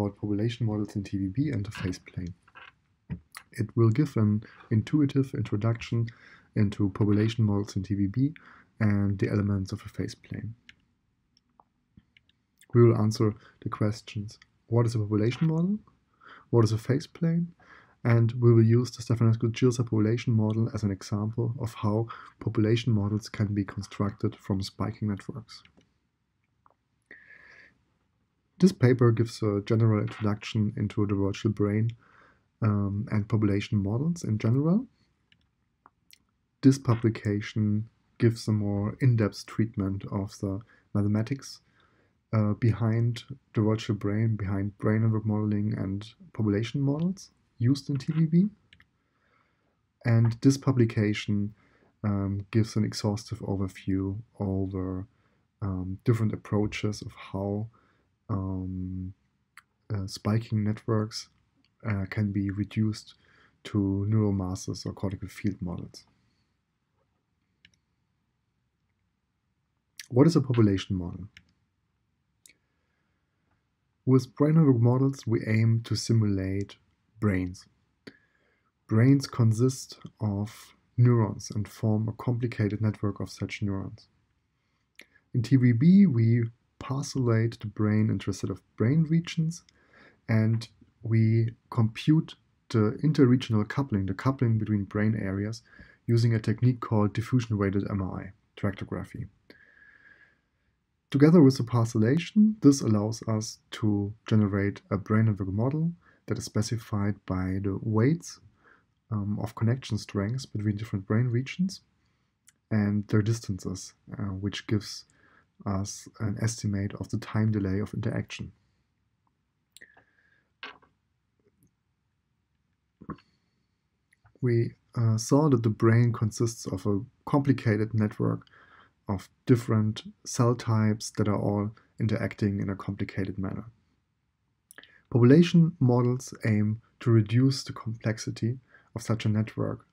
about population models in TVB and the phase plane. It will give an intuitive introduction into population models in TVB and the elements of a phase plane. We will answer the questions, what is a population model? What is a phase plane? And we will use the Stefanescu-Jirsa population model as an example of how population models can be constructed from spiking networks. This paper gives a general introduction into the virtual brain um, and population models in general. This publication gives a more in-depth treatment of the mathematics uh, behind the virtual brain, behind brain network modeling and population models used in TVB. And this publication um, gives an exhaustive overview over um, different approaches of how um, uh, spiking networks uh, can be reduced to neural masses or cortical field models. What is a population model? With brain network models, we aim to simulate brains. Brains consist of neurons and form a complicated network of such neurons. In TVB, we parcellate the brain into a set of brain regions and we compute the interregional coupling, the coupling between brain areas, using a technique called diffusion weighted MRI tractography. Together with the parcellation, this allows us to generate a brain network model that is specified by the weights um, of connection strengths between different brain regions and their distances, uh, which gives us an estimate of the time delay of interaction. We uh, saw that the brain consists of a complicated network of different cell types that are all interacting in a complicated manner. Population models aim to reduce the complexity of such a network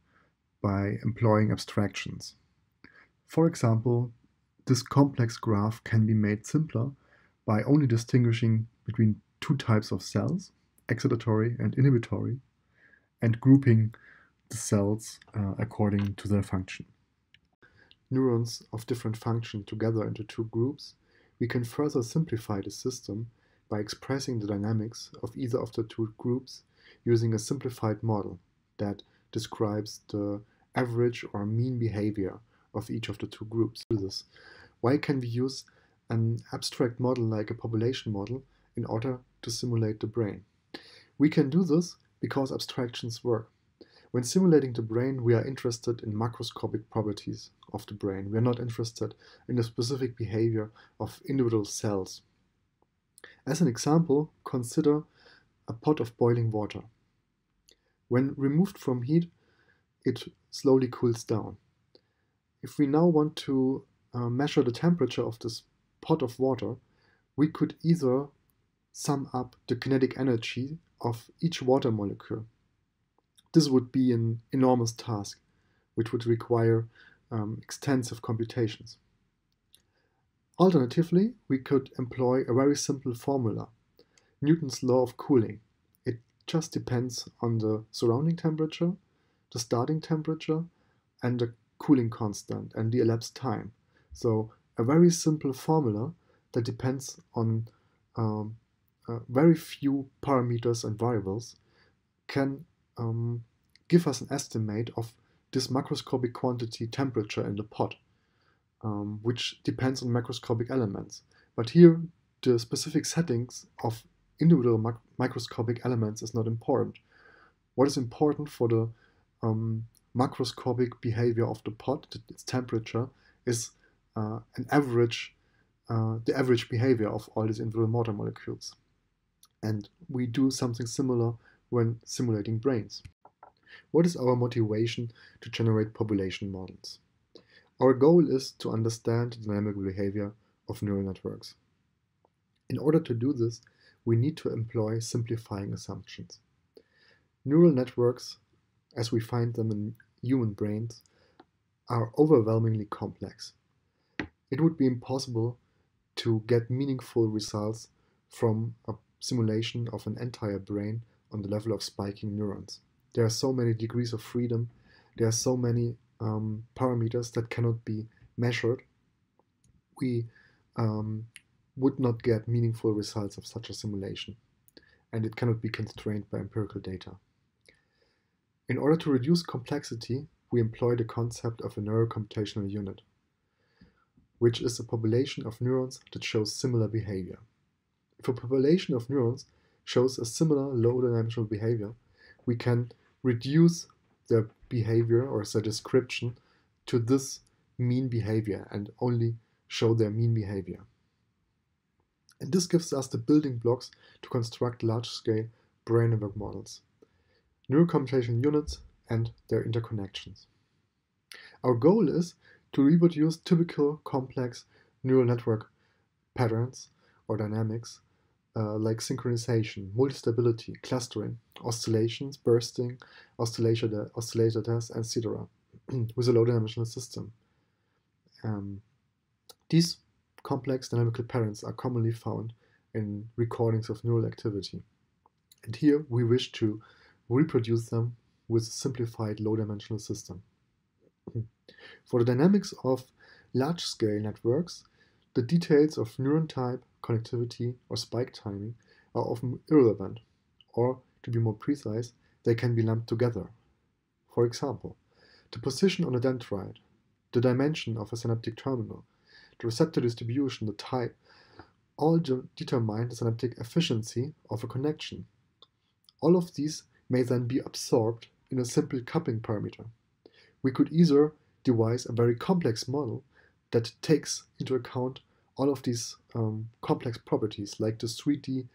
by employing abstractions. For example, this complex graph can be made simpler by only distinguishing between two types of cells, excitatory and inhibitory, and grouping the cells uh, according to their function. Neurons of different function together into two groups, we can further simplify the system by expressing the dynamics of either of the two groups using a simplified model that describes the average or mean behavior of each of the two groups. Why can we use an abstract model like a population model in order to simulate the brain? We can do this because abstractions work. When simulating the brain, we are interested in macroscopic properties of the brain. We are not interested in the specific behavior of individual cells. As an example, consider a pot of boiling water. When removed from heat, it slowly cools down. If we now want to uh, measure the temperature of this pot of water, we could either sum up the kinetic energy of each water molecule. This would be an enormous task, which would require um, extensive computations. Alternatively, we could employ a very simple formula, Newton's law of cooling. It just depends on the surrounding temperature, the starting temperature, and the cooling constant and the elapsed time. So a very simple formula that depends on um, uh, very few parameters and variables can um, give us an estimate of this macroscopic quantity temperature in the pot, um, which depends on macroscopic elements. But here, the specific settings of individual mac microscopic elements is not important. What is important for the um, macroscopic behavior of the pot, its temperature, is an average, uh, the average behavior of all these individual molecules. And we do something similar when simulating brains. What is our motivation to generate population models? Our goal is to understand the dynamic behavior of neural networks. In order to do this, we need to employ simplifying assumptions. Neural networks, as we find them in human brains, are overwhelmingly complex it would be impossible to get meaningful results from a simulation of an entire brain on the level of spiking neurons. There are so many degrees of freedom, there are so many um, parameters that cannot be measured. We um, would not get meaningful results of such a simulation, and it cannot be constrained by empirical data. In order to reduce complexity, we employ the concept of a neurocomputational unit, which is a population of neurons that shows similar behavior. If a population of neurons shows a similar low-dimensional behavior, we can reduce their behavior or their description to this mean behavior and only show their mean behavior. And this gives us the building blocks to construct large-scale brain network models, neurocomputational units, and their interconnections. Our goal is to reproduce typical complex neural network patterns or dynamics uh, like synchronization, multistability, clustering, oscillations, bursting, oscillator, oscillator tests, etc. with a low-dimensional system. Um, these complex dynamical patterns are commonly found in recordings of neural activity. And here we wish to reproduce them with a simplified low-dimensional system. For the dynamics of large-scale networks, the details of neuron type, connectivity, or spike timing are often irrelevant, or to be more precise, they can be lumped together. For example, the position on a dendrite, the dimension of a synaptic terminal, the receptor distribution, the type, all determine the synaptic efficiency of a connection. All of these may then be absorbed in a simple coupling parameter. We could either devise a very complex model that takes into account all of these um, complex properties like the 3D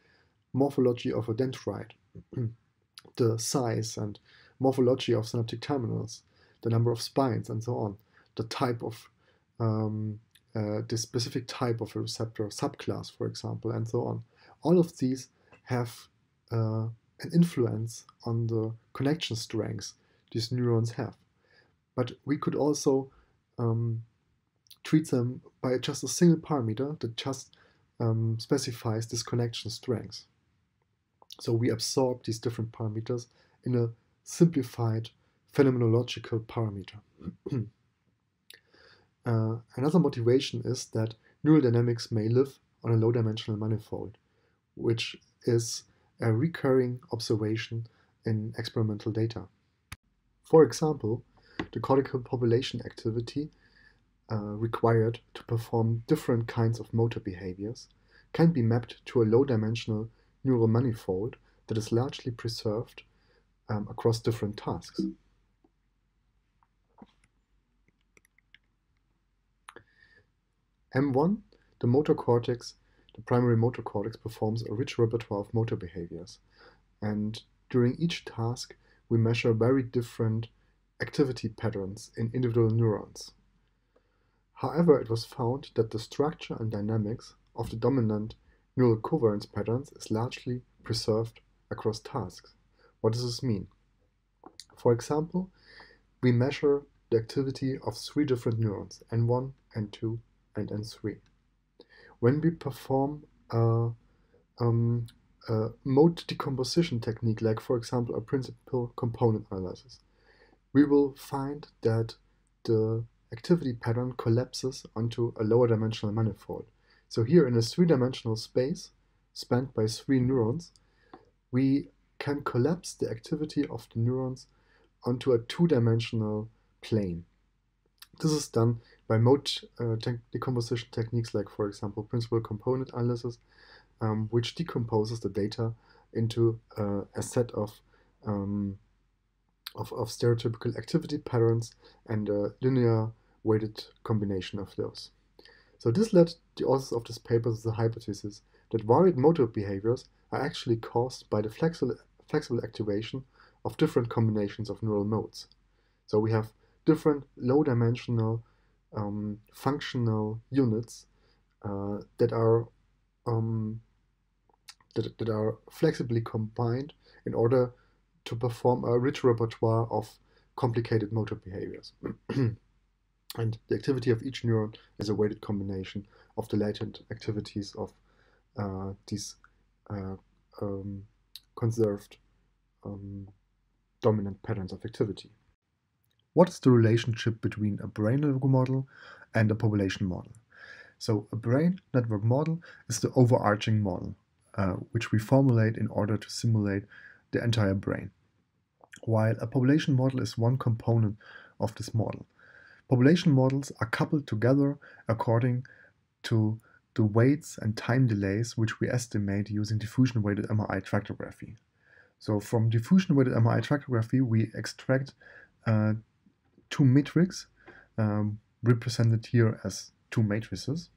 morphology of a dendrite, the size and morphology of synaptic terminals, the number of spines, and so on, the type of um, uh, the specific type of a receptor subclass, for example, and so on. All of these have uh, an influence on the connection strengths these neurons have. But we could also um, treat them by just a single parameter that just um, specifies this connection strength. So we absorb these different parameters in a simplified phenomenological parameter. uh, another motivation is that neural dynamics may live on a low dimensional manifold, which is a recurring observation in experimental data. For example, the cortical population activity uh, required to perform different kinds of motor behaviors can be mapped to a low-dimensional neural manifold that is largely preserved um, across different tasks. M1, the motor cortex, the primary motor cortex performs a rich repertoire of motor behaviors. And during each task, we measure very different activity patterns in individual neurons. However, it was found that the structure and dynamics of the dominant neural covariance patterns is largely preserved across tasks. What does this mean? For example, we measure the activity of three different neurons, N1, N2, and N3 when we perform a, um, a mode decomposition technique, like for example a principal component analysis, we will find that the activity pattern collapses onto a lower dimensional manifold. So here in a three-dimensional space spanned by three neurons, we can collapse the activity of the neurons onto a two-dimensional plane. This is done by mode uh, te decomposition techniques like, for example, principal component analysis, um, which decomposes the data into uh, a set of, um, of, of stereotypical activity patterns and a linear weighted combination of those. So this led the authors of this paper to the hypothesis that varied motor behaviors are actually caused by the flexible, flexible activation of different combinations of neural modes. So we have different low-dimensional um, functional units uh, that are um, that, that are flexibly combined in order to perform a rich repertoire of complicated motor behaviors. and the activity of each neuron is a weighted combination of the latent activities of uh, these uh, um, conserved um, dominant patterns of activity. What is the relationship between a brain network model and a population model? So a brain network model is the overarching model, uh, which we formulate in order to simulate the entire brain, while a population model is one component of this model. Population models are coupled together according to the weights and time delays which we estimate using diffusion weighted MRI tractography. So from diffusion weighted MRI tractography, we extract uh, two metrics um, represented here as two matrices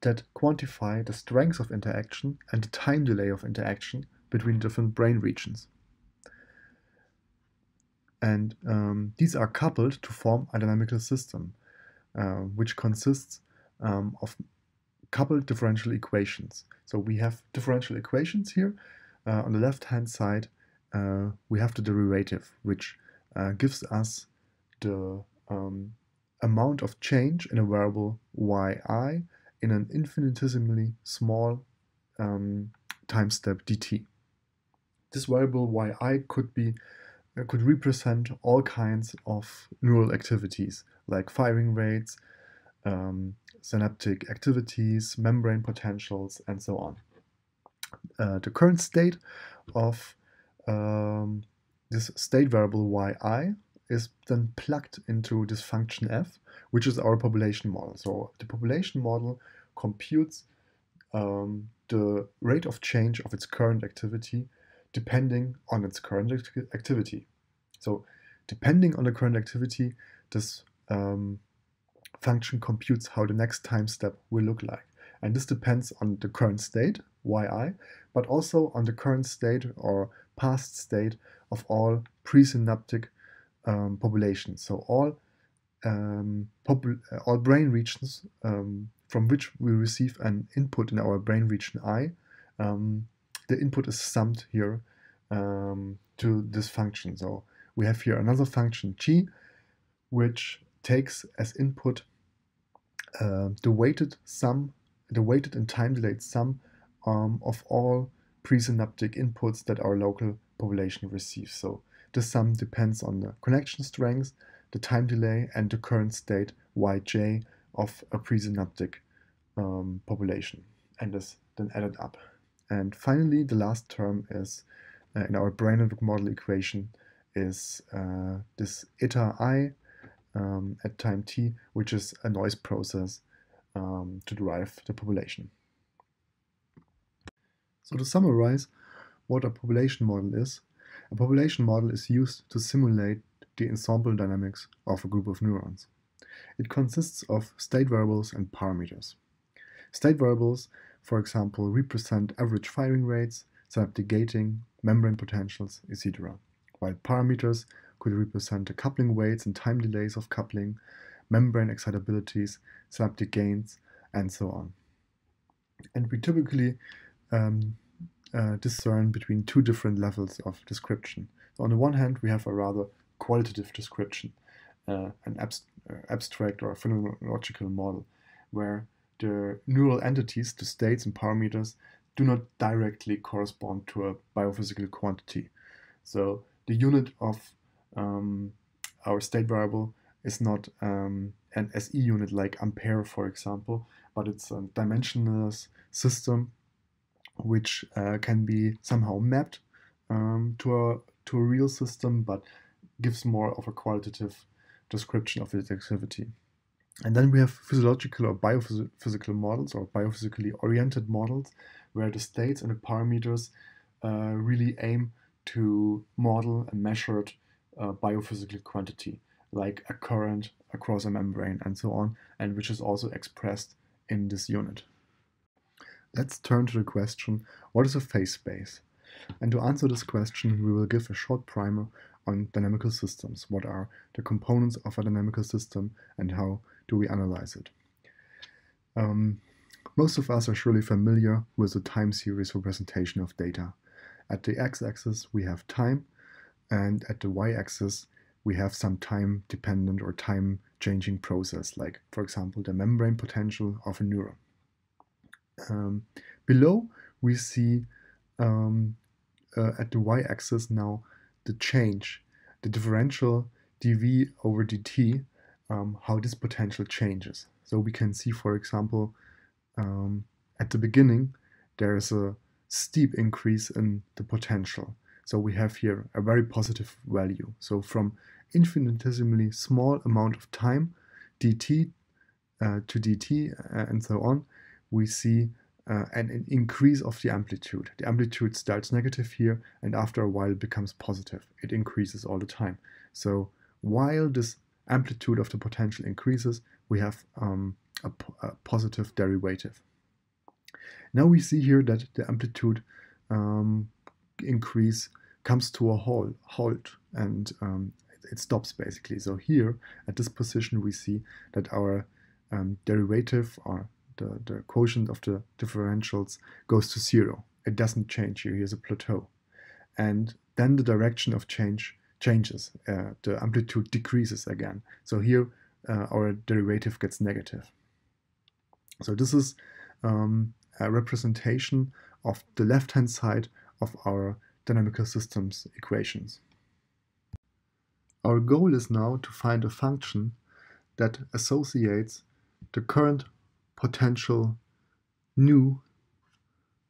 that quantify the strength of interaction and the time delay of interaction between different brain regions. And um, these are coupled to form a dynamical system, uh, which consists um, of coupled differential equations. So we have differential equations here. Uh, on the left-hand side, uh, we have the derivative, which uh, gives us the um, amount of change in a variable yi in an infinitesimally small um, time step dt. This variable yi could be uh, could represent all kinds of neural activities like firing rates, um, synaptic activities, membrane potentials, and so on. Uh, the current state of um, this state variable yi is then plugged into this function f, which is our population model. So the population model computes um, the rate of change of its current activity depending on its current activity. So depending on the current activity, this um, function computes how the next time step will look like. And this depends on the current state, yi, but also on the current state or past state of all presynaptic um, populations. So all um, all brain regions um, from which we receive an input in our brain region I, um, the input is summed here um, to this function. So we have here another function g, which takes as input uh, the weighted sum, the weighted and time delayed sum um, of all presynaptic inputs that our local population receives. So the sum depends on the connection strength, the time delay, and the current state yj of a presynaptic um, population, and is then added up. And finally, the last term is uh, in our brain network model equation is uh, this eta i um, at time t, which is a noise process um, to derive the population. So to summarize what a population model is, a population model is used to simulate the ensemble dynamics of a group of neurons. It consists of state variables and parameters. State variables, for example, represent average firing rates, synaptic gating, membrane potentials, etc., while parameters could represent the coupling weights and time delays of coupling, membrane excitabilities, synaptic gains, and so on. And we typically um, uh, discern between two different levels of description. So on the one hand, we have a rather qualitative description, uh, an abst uh, abstract or phenomenological model, where the neural entities, the states and parameters, do not directly correspond to a biophysical quantity. So the unit of um, our state variable is not um, an SE unit like ampere, for example, but it's a dimensionless system which uh, can be somehow mapped um, to a to a real system, but gives more of a qualitative description of its activity. And then we have physiological or biophysical models or biophysically oriented models where the states and the parameters uh, really aim to model a measured uh, biophysical quantity like a current across a membrane and so on, and which is also expressed in this unit. Let's turn to the question, what is a phase space? And to answer this question, we will give a short primer on dynamical systems. What are the components of a dynamical system and how do we analyze it? Um, most of us are surely familiar with the time series representation of data. At the x-axis we have time and at the y-axis we have some time dependent or time changing process like for example the membrane potential of a neuron. Um, below we see um, uh, at the y-axis now the change, the differential dv over dt, um, how this potential changes. So we can see, for example, um, at the beginning, there is a steep increase in the potential. So we have here a very positive value. So from infinitesimally small amount of time, dt uh, to dt uh, and so on, we see uh, an, an, increase of the amplitude. The amplitude starts negative here and after a while becomes positive. It increases all the time. So while this amplitude of the potential increases, we have um, a, a, positive derivative. Now we see here that the amplitude um, increase comes to a halt, halt and um, it stops basically. So here at this position we see that our um, derivative or the, the quotient of the differentials goes to zero. It doesn't change here, here's a plateau. And then the direction of change changes. Uh, the amplitude decreases again. So here uh, our derivative gets negative. So this is um, a representation of the left-hand side of our dynamical systems equations. Our goal is now to find a function that associates the current potential nu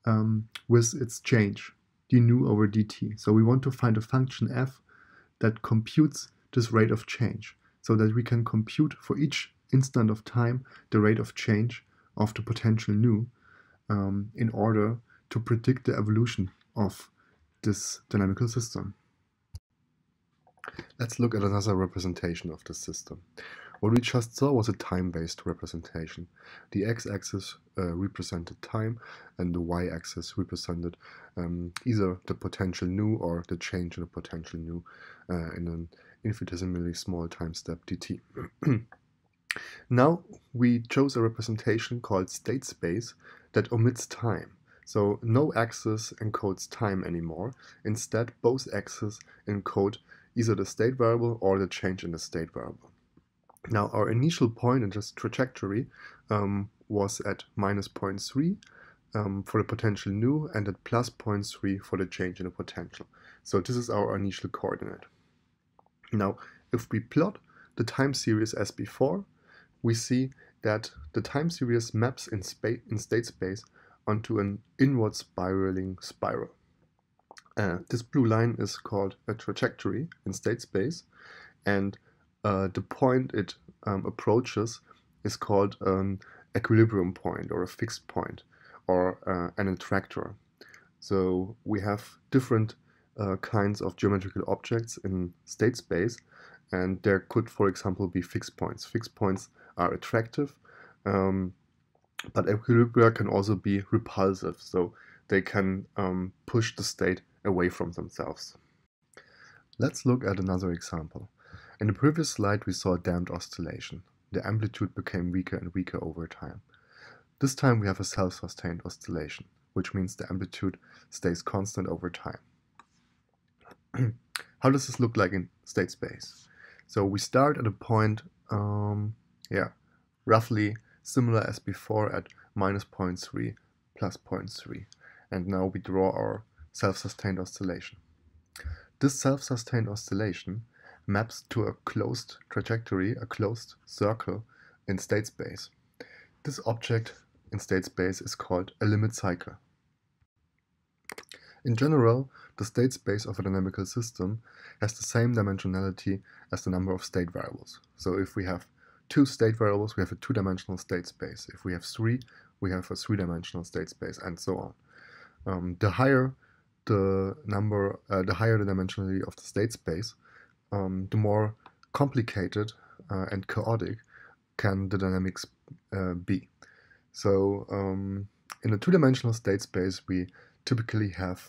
um, with its change, d nu over dt. So we want to find a function f that computes this rate of change so that we can compute for each instant of time the rate of change of the potential nu um, in order to predict the evolution of this dynamical system. Let's look at another representation of this system. What we just saw was a time-based representation. The x-axis uh, represented time and the y-axis represented um, either the potential nu or the change in the potential nu uh, in an infinitesimally small time step dt. now we chose a representation called state space that omits time. So no axis encodes time anymore. Instead, both axes encode either the state variable or the change in the state variable. Now our initial point in this trajectory um, was at minus 0.3 um, for the potential nu and at plus 0.3 for the change in the potential. So this is our initial coordinate. Now if we plot the time series as before, we see that the time series maps in, in state space onto an inward spiraling spiral. Uh, this blue line is called a trajectory in state space and uh, the point it um, approaches is called an equilibrium point or a fixed point or uh, an attractor. So we have different uh, kinds of geometrical objects in state space and there could for example be fixed points. Fixed points are attractive um, but equilibria can also be repulsive so they can um, push the state away from themselves. Let's look at another example. In the previous slide we saw a damped oscillation. The amplitude became weaker and weaker over time. This time we have a self-sustained oscillation, which means the amplitude stays constant over time. How does this look like in state space? So we start at a point, um, yeah, roughly similar as before at minus 0.3 plus 0.3. And now we draw our self-sustained oscillation. This self-sustained oscillation maps to a closed trajectory, a closed circle in state space. This object in state space is called a limit cycle. In general, the state space of a dynamical system has the same dimensionality as the number of state variables. So if we have two state variables, we have a two-dimensional state space. If we have three, we have a three-dimensional state space, and so on. Um, the higher the number, uh, the higher the dimensionality of the state space, um, the more complicated uh, and chaotic can the dynamics uh, be. So um, in a two-dimensional state space, we typically have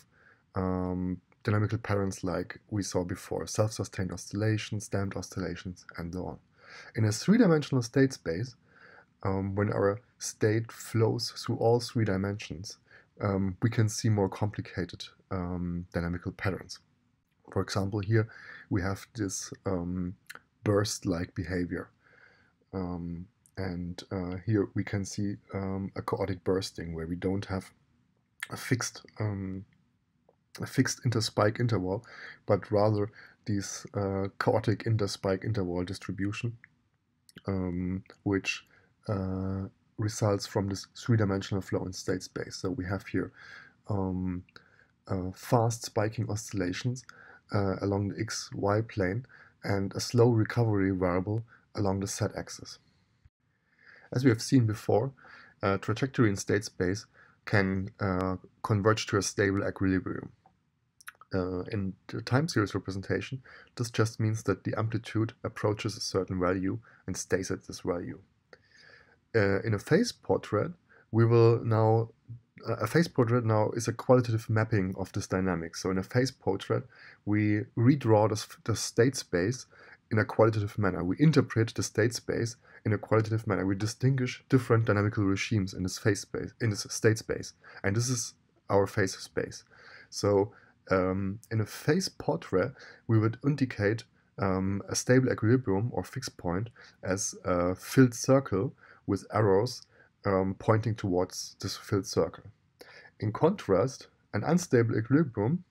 um, dynamical patterns like we saw before, self-sustained oscillations, damped oscillations, and so on. In a three-dimensional state space, um, when our state flows through all three dimensions, um, we can see more complicated um, dynamical patterns. For example, here we have this um, burst-like behavior. Um, and uh, here we can see um, a chaotic bursting where we don't have a fixed um, a fixed interspike interval, but rather this uh, chaotic interspike interval distribution, um, which uh, results from this three-dimensional flow in state space. So we have here um, uh, fast spiking oscillations uh, along the xy plane and a slow recovery variable along the z-axis. As we have seen before, a trajectory in state space can uh, converge to a stable equilibrium. Uh, in the time series representation, this just means that the amplitude approaches a certain value and stays at this value. Uh, in a phase portrait, we will now a phase portrait now is a qualitative mapping of this dynamic. So in a phase portrait, we redraw the, the state space in a qualitative manner. We interpret the state space in a qualitative manner. We distinguish different dynamical regimes in this phase space, in this state space, and this is our phase space. So um, in a phase portrait, we would indicate um, a stable equilibrium or fixed point as a filled circle with arrows um, pointing towards this filled circle. In contrast, an unstable equilibrium,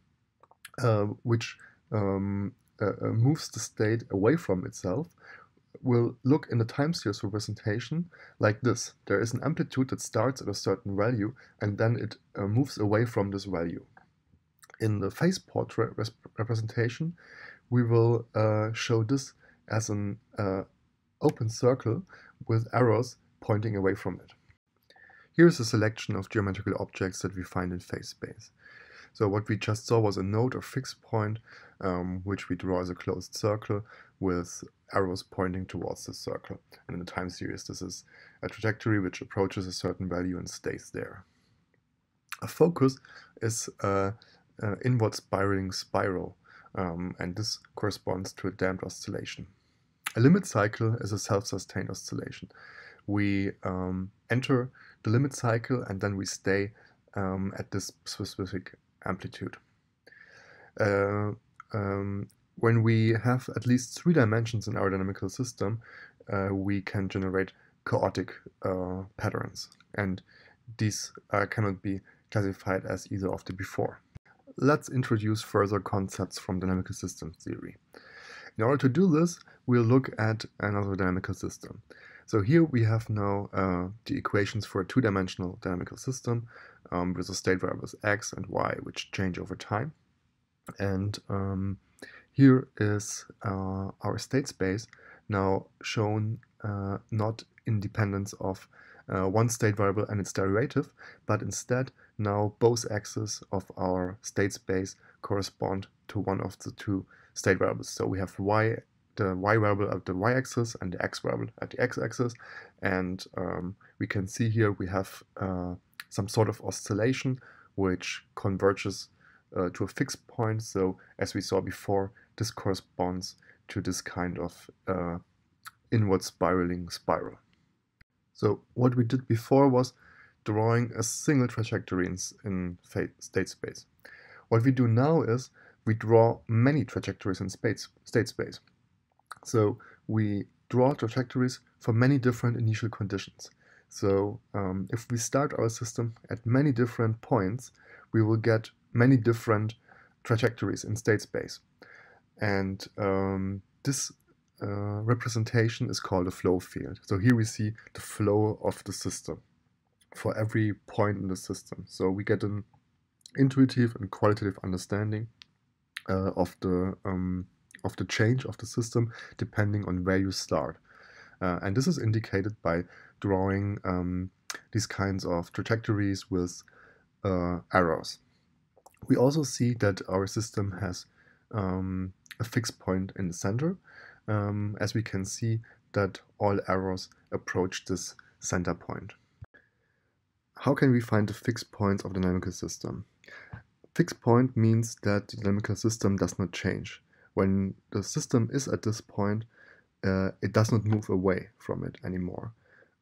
uh, which um, uh, uh, moves the state away from itself, will look in the time series representation like this. There is an amplitude that starts at a certain value and then it uh, moves away from this value. In the phase portrait representation, we will uh, show this as an uh, open circle with arrows pointing away from it. Here's a selection of geometrical objects that we find in phase space. So what we just saw was a node or fixed point, um, which we draw as a closed circle with arrows pointing towards the circle. And in the time series, this is a trajectory which approaches a certain value and stays there. A focus is an inward spiraling spiral, um, and this corresponds to a damped oscillation. A limit cycle is a self-sustained oscillation. We um, enter the limit cycle and then we stay um, at this specific amplitude. Uh, um, when we have at least three dimensions in our dynamical system, uh, we can generate chaotic uh, patterns, and these uh, cannot be classified as either of the before. Let's introduce further concepts from dynamical system theory. In order to do this, we'll look at another dynamical system. So here we have now uh, the equations for a two-dimensional dynamical system um, with the state variables x and y, which change over time. And um, here is uh, our state space now shown uh, not in dependence of uh, one state variable and its derivative, but instead now both axes of our state space correspond to one of the two state variables. So we have y, the y variable at the y-axis and the x variable at the x-axis, and um, we can see here we have uh, some sort of oscillation which converges uh, to a fixed point. So as we saw before, this corresponds to this kind of uh, inward spiraling spiral. So what we did before was drawing a single trajectory in, in state space. What we do now is we draw many trajectories in space, state space. So we draw trajectories for many different initial conditions. So um, if we start our system at many different points, we will get many different trajectories in state space. And um, this uh, representation is called a flow field. So here we see the flow of the system for every point in the system. So we get an intuitive and qualitative understanding uh, of the um, of the change of the system depending on where you start. Uh, and this is indicated by drawing um, these kinds of trajectories with uh, arrows. We also see that our system has um, a fixed point in the center, um, as we can see that all arrows approach this center point. How can we find the fixed points of the dynamical system? Fixed point means that the dynamical system does not change. When the system is at this point, uh, it does not move away from it anymore.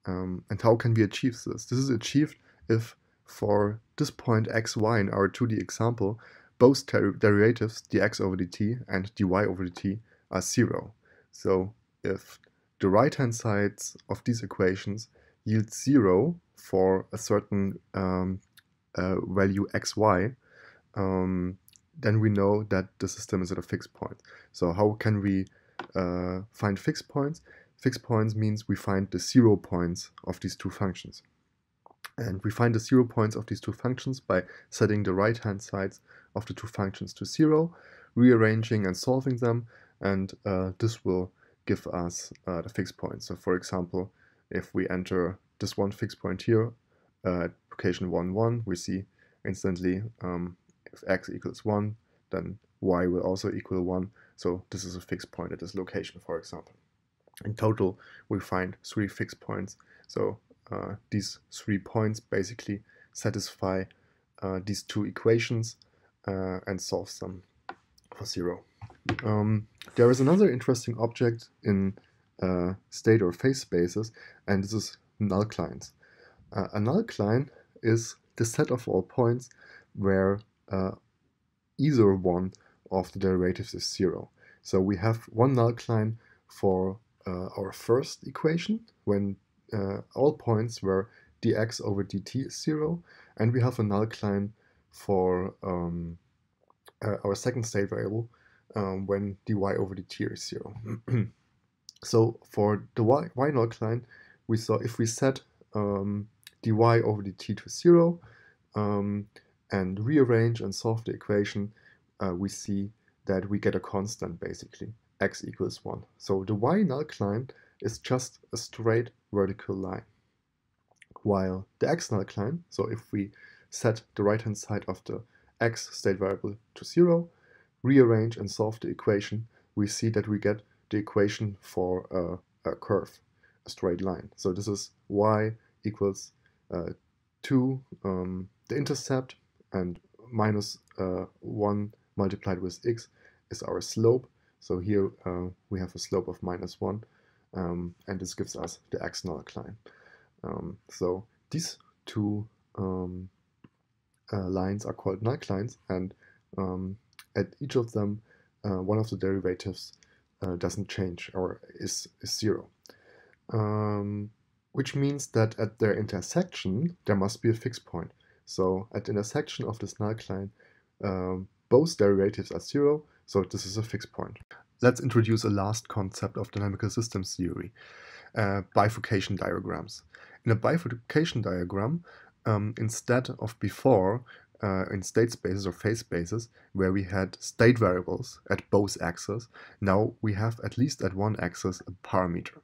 Um, and how can we achieve this? This is achieved if for this point xy in our 2D example, both der derivatives, dx over dt and dy over dt, are zero. So if the right-hand sides of these equations yield zero for a certain um, uh, value xy, um, then we know that the system is at a fixed point. So how can we uh, find fixed points? Fixed points means we find the zero points of these two functions. And we find the zero points of these two functions by setting the right-hand sides of the two functions to zero, rearranging and solving them, and uh, this will give us uh, the fixed point. So for example, if we enter this one fixed point here uh, at location 1, 1, we see instantly um, if x equals 1, then y will also equal 1. So this is a fixed point at this location, for example. In total, we find three fixed points. So uh, these three points basically satisfy uh, these two equations uh, and solve them for zero. Um, there is another interesting object in uh, state or phase spaces, and this is nullclines. Uh, a null nullcline is the set of all points where uh, either one of the derivatives is zero. So we have one null nullcline for uh, our first equation when uh, all points where dx over dt is zero, and we have a null nullcline for um, uh, our second state variable um, when dy over dt is zero. so for the y, y nullcline, we saw if we set um, dy over dt to zero um, and rearrange and solve the equation, uh, we see that we get a constant basically, x equals 1. So the y null nullcline is just a straight vertical line. While the x null nullcline, so if we set the right hand side of the x state variable to 0, rearrange and solve the equation, we see that we get the equation for a, a curve, a straight line. So this is y equals uh, 2, um, the intercept, and minus, uh, 1 multiplied with x is our slope. So here uh, we have a slope of minus 1, um, and this gives us the x nullcline. Um, so these two um, uh, lines are called nullclines, and um, at each of them, uh, one of the derivatives uh, doesn't change or is, is zero. Um, which means that at their intersection, there must be a fixed point. So at the intersection of this nullcline, um, both derivatives are zero, so this is a fixed point. Let's introduce a last concept of dynamical systems theory, uh, bifurcation diagrams. In a bifurcation diagram, um, instead of before, uh, in state spaces or phase spaces, where we had state variables at both axes, now we have at least at one axis a parameter.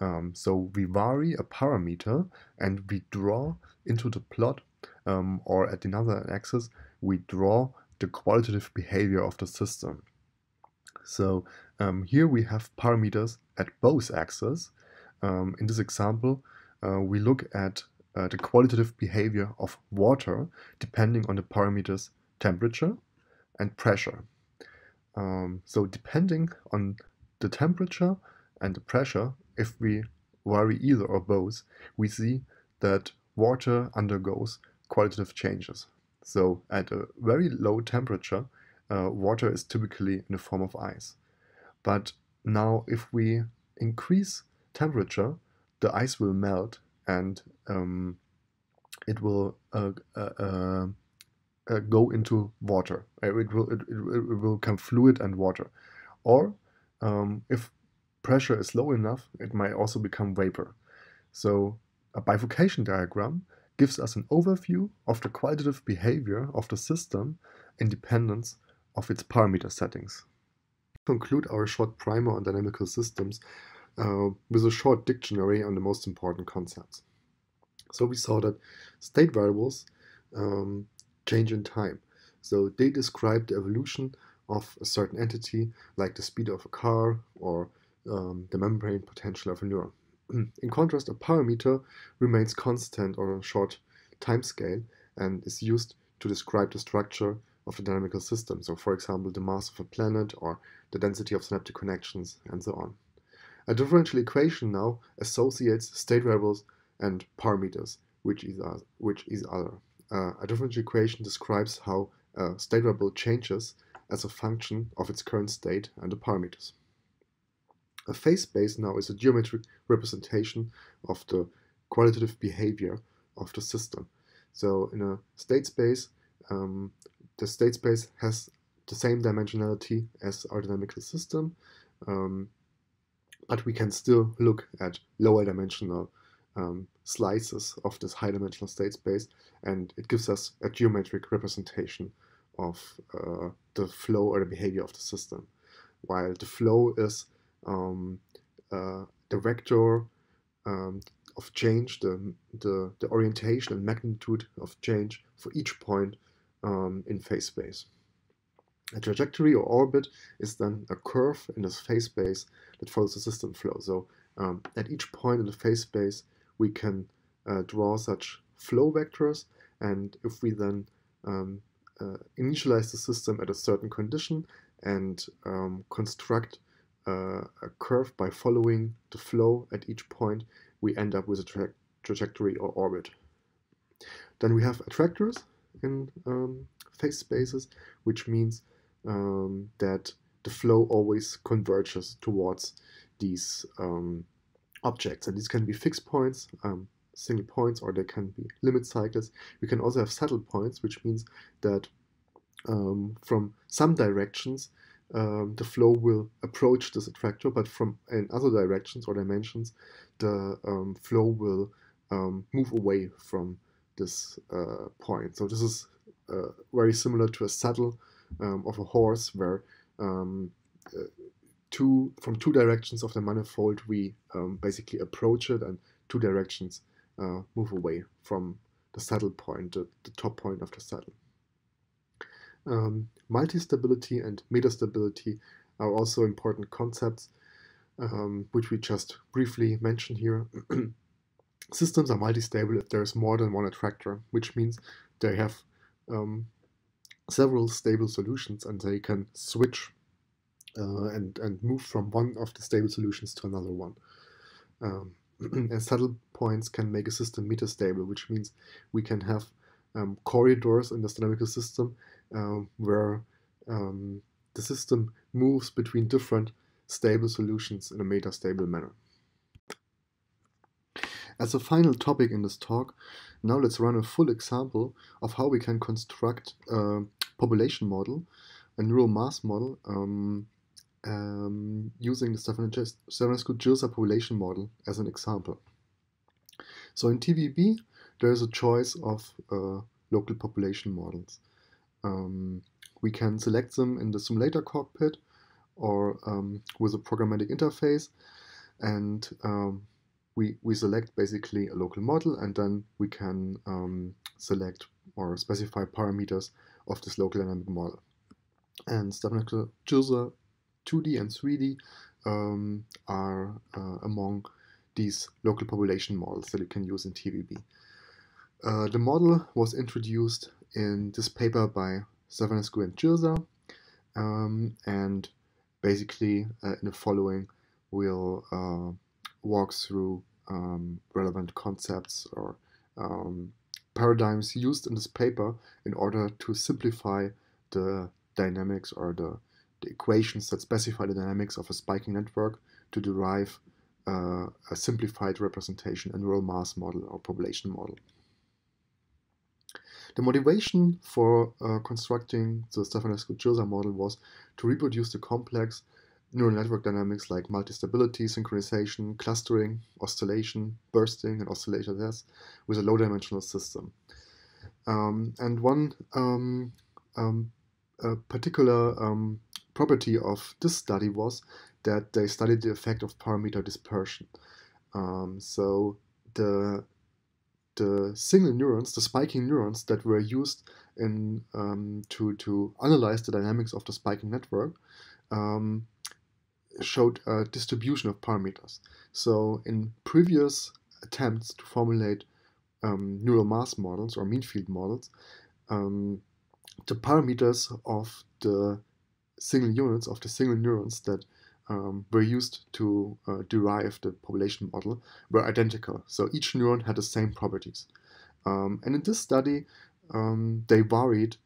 Um, so we vary a parameter and we draw into the plot um, or at another axis, we draw the qualitative behavior of the system. So um, here we have parameters at both axes. Um, in this example, uh, we look at uh, the qualitative behavior of water depending on the parameters temperature and pressure. Um, so depending on the temperature and the pressure, if we vary either or both, we see that water undergoes qualitative changes. So at a very low temperature, uh, water is typically in the form of ice. But now if we increase temperature, the ice will melt and um, it will uh, uh, uh, uh go into water. Uh, it will, it, it will become fluid and water. Or um, if pressure is low enough, it might also become vapor. So a bifurcation diagram gives us an overview of the qualitative behavior of the system independence of its parameter settings. To Conclude our short primer on dynamical systems uh, with a short dictionary on the most important concepts. So we saw that state variables um, change in time. So they describe the evolution of a certain entity, like the speed of a car or um, the membrane potential of a neuron. In contrast, a parameter remains constant on a short time scale and is used to describe the structure of the dynamical system. So, for example, the mass of a planet or the density of synaptic connections, and so on. A differential equation now associates state variables and parameters, which is, uh, which is other. Uh, a differential equation describes how a state variable changes as a function of its current state and the parameters. A phase space now is a geometric representation of the qualitative behavior of the system. So in a state space, um, the state space has the same dimensionality as our dynamical system, um, but we can still look at lower dimensional um, slices of this high dimensional state space, and it gives us a geometric representation of uh, the flow or the behavior of the system. While the flow is um, uh, the vector um, of change, the, the, the, orientation and magnitude of change for each point um, in phase space. A trajectory or orbit is then a curve in the phase space that follows the system flow. So um, at each point in the phase space, we can uh, draw such flow vectors, and if we then um, uh, initialize the system at a certain condition and um, construct uh, a curve by following the flow at each point, we end up with a tra trajectory or orbit. Then we have attractors in um, phase spaces, which means um, that the flow always converges towards these um, objects. And these can be fixed points, um, single points, or they can be limit cycles. We can also have saddle points, which means that um, from some directions, um, the flow will approach this attractor, but from in other directions or dimensions, the um, flow will um, move away from this uh, point. So this is uh, very similar to a saddle um, of a horse, where um, uh, two from two directions of the manifold we um, basically approach it, and two directions uh, move away from the saddle point, the, the top point of the saddle. Um, multi-stability and metastability are also important concepts, um, which we just briefly mentioned here. Systems are multi-stable if there is more than one attractor, which means they have um, several stable solutions and they can switch uh, and, and move from one of the stable solutions to another one. Um, and saddle points can make a system metastable, which means we can have um, corridors in the dynamical system um, where um, the system moves between different stable solutions in a metastable manner. As a final topic in this talk, now let's run a full example of how we can construct a population model, a neural mass model, um, um, using the Stefanescu-Jirsa population model as an example. So in TVB, there is a choice of uh, local population models. Um, we can select them in the simulator cockpit or um, with a programmatic interface and um, we, we select basically a local model and then we can um, select or specify parameters of this local dynamic model. And Stefanescu-Jirsa 2D and 3D um, are uh, among these local population models that you can use in TVB. Uh, the model was introduced in this paper by Stefanescu and Jirsa, um, and basically uh, in the following we'll uh, walk through um, relevant concepts or um, paradigms used in this paper in order to simplify the dynamics or the, the equations that specify the dynamics of a spiking network to derive uh, a simplified representation and neural mass model or population model. The motivation for uh, constructing the Stefanescu-Jirsa model was to reproduce the complex neural network dynamics like multi-stability, synchronization, clustering, oscillation, bursting, and oscillator death with a low-dimensional system. Um, and one um, um, particular um, property of this study was that they studied the effect of parameter dispersion. Um, so the the single neurons, the spiking neurons that were used in um, to to analyze the dynamics of the spiking network um, showed a distribution of parameters. So in previous attempts to formulate um, neural mass models or mean field models, um, the parameters of the single units of the single neurons that um, were used to uh, derive the population model were identical. So each neuron had the same properties. Um, and in this study, um, they varied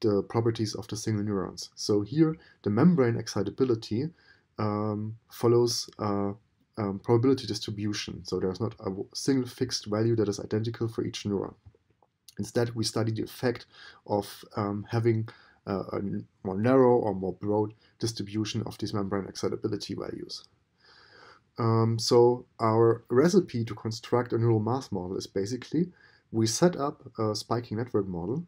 the properties of the single neurons. So here, the membrane excitability um, follows uh, um, probability distribution. So there's not a single fixed value that is identical for each neuron. Instead, we study the effect of um, having uh, a more narrow or more broad distribution of these membrane excitability values. Um, so our recipe to construct a neural mass model is basically we set up a spiking network model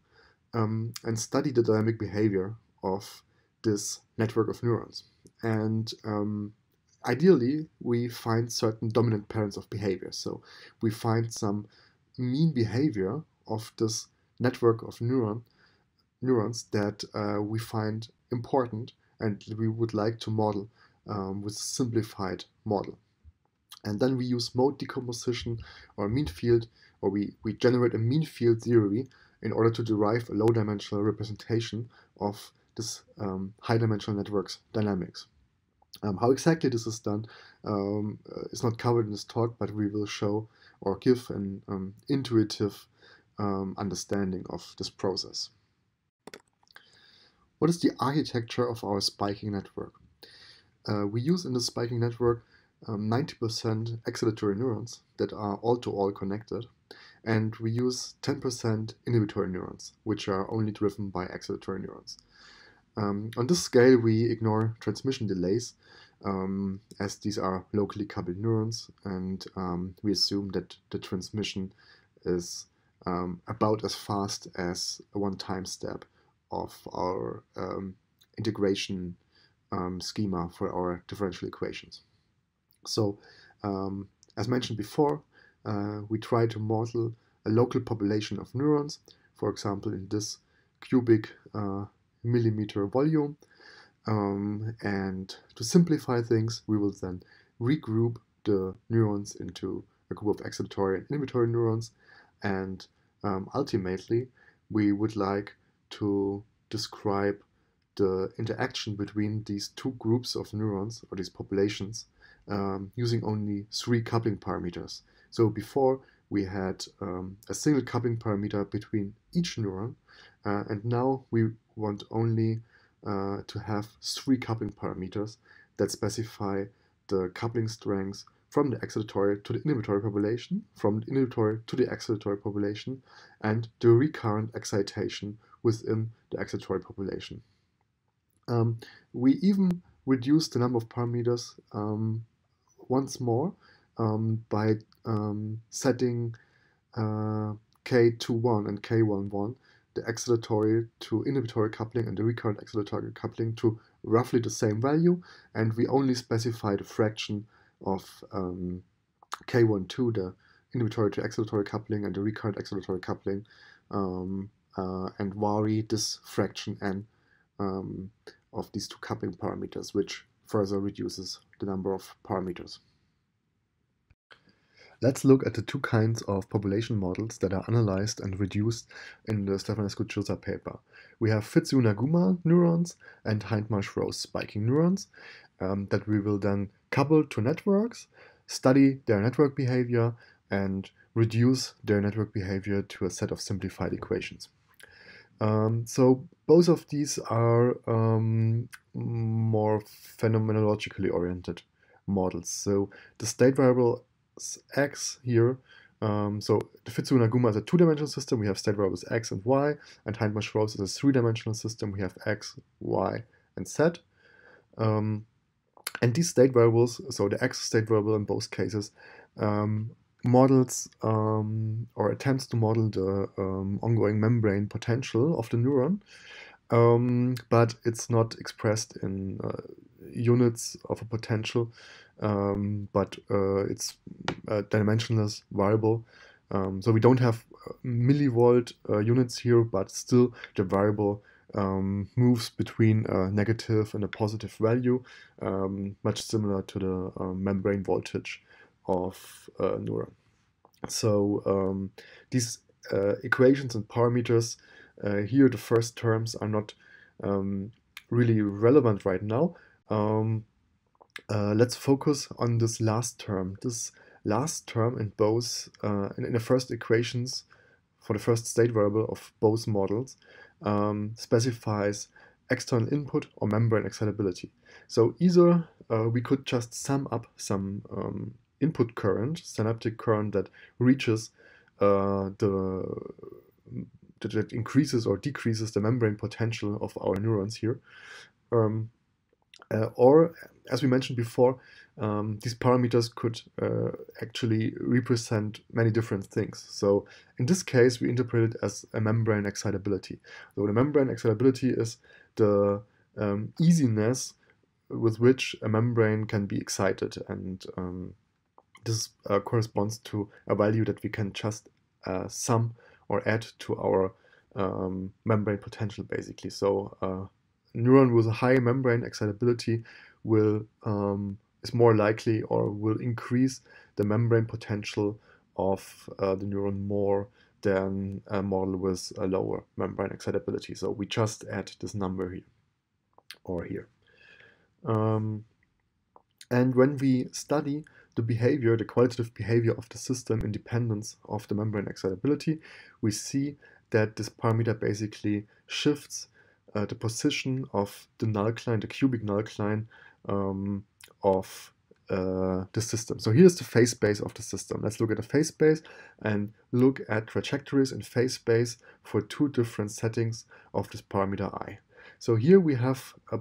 um, and study the dynamic behavior of this network of neurons. And um, ideally, we find certain dominant patterns of behavior. So we find some mean behavior of this network of neuron, neurons that uh, we find important and we would like to model um, with a simplified model. And then we use mode decomposition or mean field, or we, we generate a mean field theory in order to derive a low dimensional representation of this um, high dimensional network's dynamics. Um, how exactly this is done um, uh, is not covered in this talk, but we will show or give an um, intuitive um, understanding of this process. What is the architecture of our spiking network? Uh, we use in the spiking network 90% um, excitatory neurons that are all-to-all -all connected, and we use 10% inhibitory neurons, which are only driven by excitatory neurons. Um, on this scale, we ignore transmission delays, um, as these are locally coupled neurons, and um, we assume that the transmission is um, about as fast as one time step of our um, integration um, schema for our differential equations. So, as mentioned before, uh, we try to model a local population of neurons, for example, in this cubic uh, millimeter volume. Um, and to simplify things, we will then regroup the neurons into a group of excitatory and inhibitory neurons. And um, ultimately, we would like to describe the interaction between these two groups of neurons or these populations um, using only three coupling parameters. So before we had um, a single coupling parameter between each neuron, uh, and now we want only uh, to have three coupling parameters that specify the coupling strengths from the excitatory to the inhibitory population, from the inhibitory to the excitatory population, and the recurrent excitation within the excitatory population. Um, we even reduce the number of parameters um, once more um, by um, setting uh, K21 and K11 the excitatory to inhibitory coupling and the recurrent excitatory coupling to roughly the same value, and we only specify the fraction of um, K12, the inhibitory to excitatory coupling, and the recurrent excitatory coupling, um, and vary this fraction n um, of these two coupling parameters, which further reduces the number of parameters. Let's look at the two kinds of population models that are analyzed and reduced in the Stefanescu Jirsa paper. We have FitzHugh-Nagumo neurons and Hindmarsh-Rose spiking neurons um, that we will then couple to networks, study their network behavior, and reduce their network behavior to a set of simplified equations. Um, so both of these are um, more phenomenologically oriented models. So the state variable x here. Um, so the FitzHugh-Nagumo is a two-dimensional system. We have state variables x and y, and Hindmarsh-Rose is a three-dimensional system. We have x, y, and z. Um, and these state variables, so the x state variable in both cases, um, models um, or attempts to model the um, ongoing membrane potential of the neuron, um, but it's not expressed in uh, units of a potential um, but uh, it's a dimensionless variable. Um, so we don't have uh, millivolt uh, units here, but still the variable um, moves between a negative and a positive value, much similar to the uh, membrane voltage of a neuron. So um, these uh, equations and parameters uh, here, the first terms are not um, really relevant right now. Um, uh, let's focus on this last term. This last term in both, uh, in, in, the first equations for the first state variable of both models um, specifies external input or membrane excitability. So either uh, we could just sum up some um, input current, synaptic current that reaches uh, the that, increases or decreases the membrane potential of our neurons here. Um, uh, or, as we mentioned before, um, these parameters could uh, actually represent many different things. So in this case, we interpret it as a membrane excitability. So the membrane excitability is the um, easiness with which a membrane can be excited, and um, this uh, corresponds to a value that we can just uh, sum or add to our um, membrane potential, basically. So uh, neuron with a high membrane excitability will um, is more likely or will increase the membrane potential of uh, the neuron more than a model with a lower membrane excitability. So we just add this number here or here. Um, and when we study the behavior, the qualitative behavior of the system in dependence of the membrane excitability, we see that this parameter basically shifts uh, the position of the null nullcline, the cubic nullcline um, of uh, the system. So here's the phase space of the system. Let's look at the phase space and look at trajectories in phase space for two different settings of this parameter i. So here we have a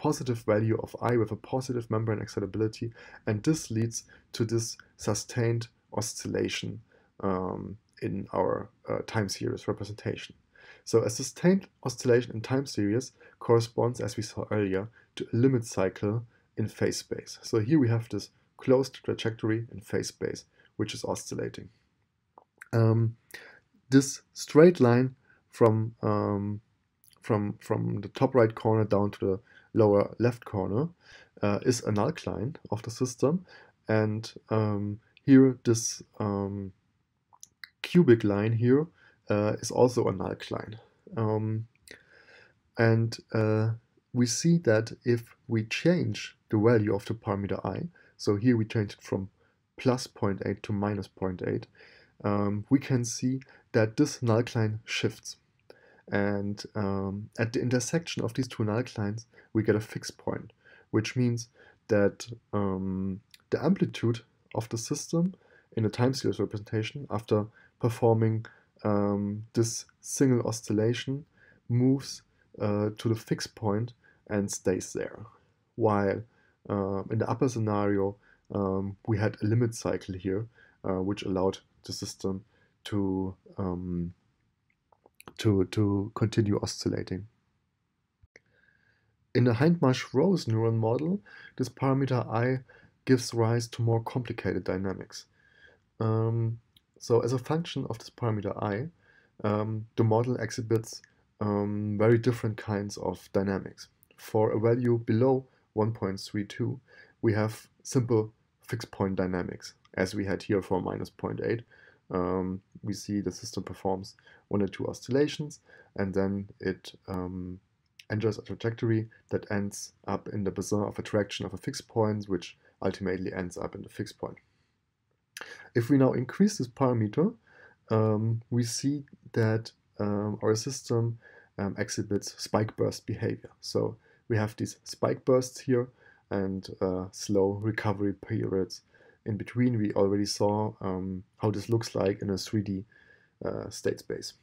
positive value of i with a positive membrane excitability and this leads to this sustained oscillation um, in our uh, time series representation. So a sustained oscillation in time series corresponds, as we saw earlier, to a limit cycle in phase space. So here we have this closed trajectory in phase space, which is oscillating. Um, this straight line from, um, from, from the top right corner down to the lower left corner uh, is a null nullcline of the system. And um, here this um, cubic line here uh, is also a nullcline. Um, and uh, we see that if we change the value of the parameter i, so here we change it from plus 0.8 to minus 0.8, um, we can see that this null nullcline shifts. And um, at the intersection of these two null nullclines, we get a fixed point, which means that um, the amplitude of the system in a time series representation after performing um, this single oscillation moves uh, to the fixed point and stays there. While uh, in the upper scenario, um, we had a limit cycle here, uh, which allowed the system to um, to to continue oscillating. In the Hindmarsh-Rose neuron model, this parameter i gives rise to more complicated dynamics. Um, so as a function of this parameter i, um, the model exhibits um, very different kinds of dynamics. For a value below 1.32, we have simple fixed point dynamics, as we had here for minus 0.8. Um, we see the system performs one or two oscillations, and then it um, enters a trajectory that ends up in the basin of attraction of a fixed point, which ultimately ends up in the fixed point. If we now increase this parameter, um, we see that um, our system um, exhibits spike burst behavior. So we have these spike bursts here and uh, slow recovery periods in between. We already saw um, how this looks like in a 3D uh, state space.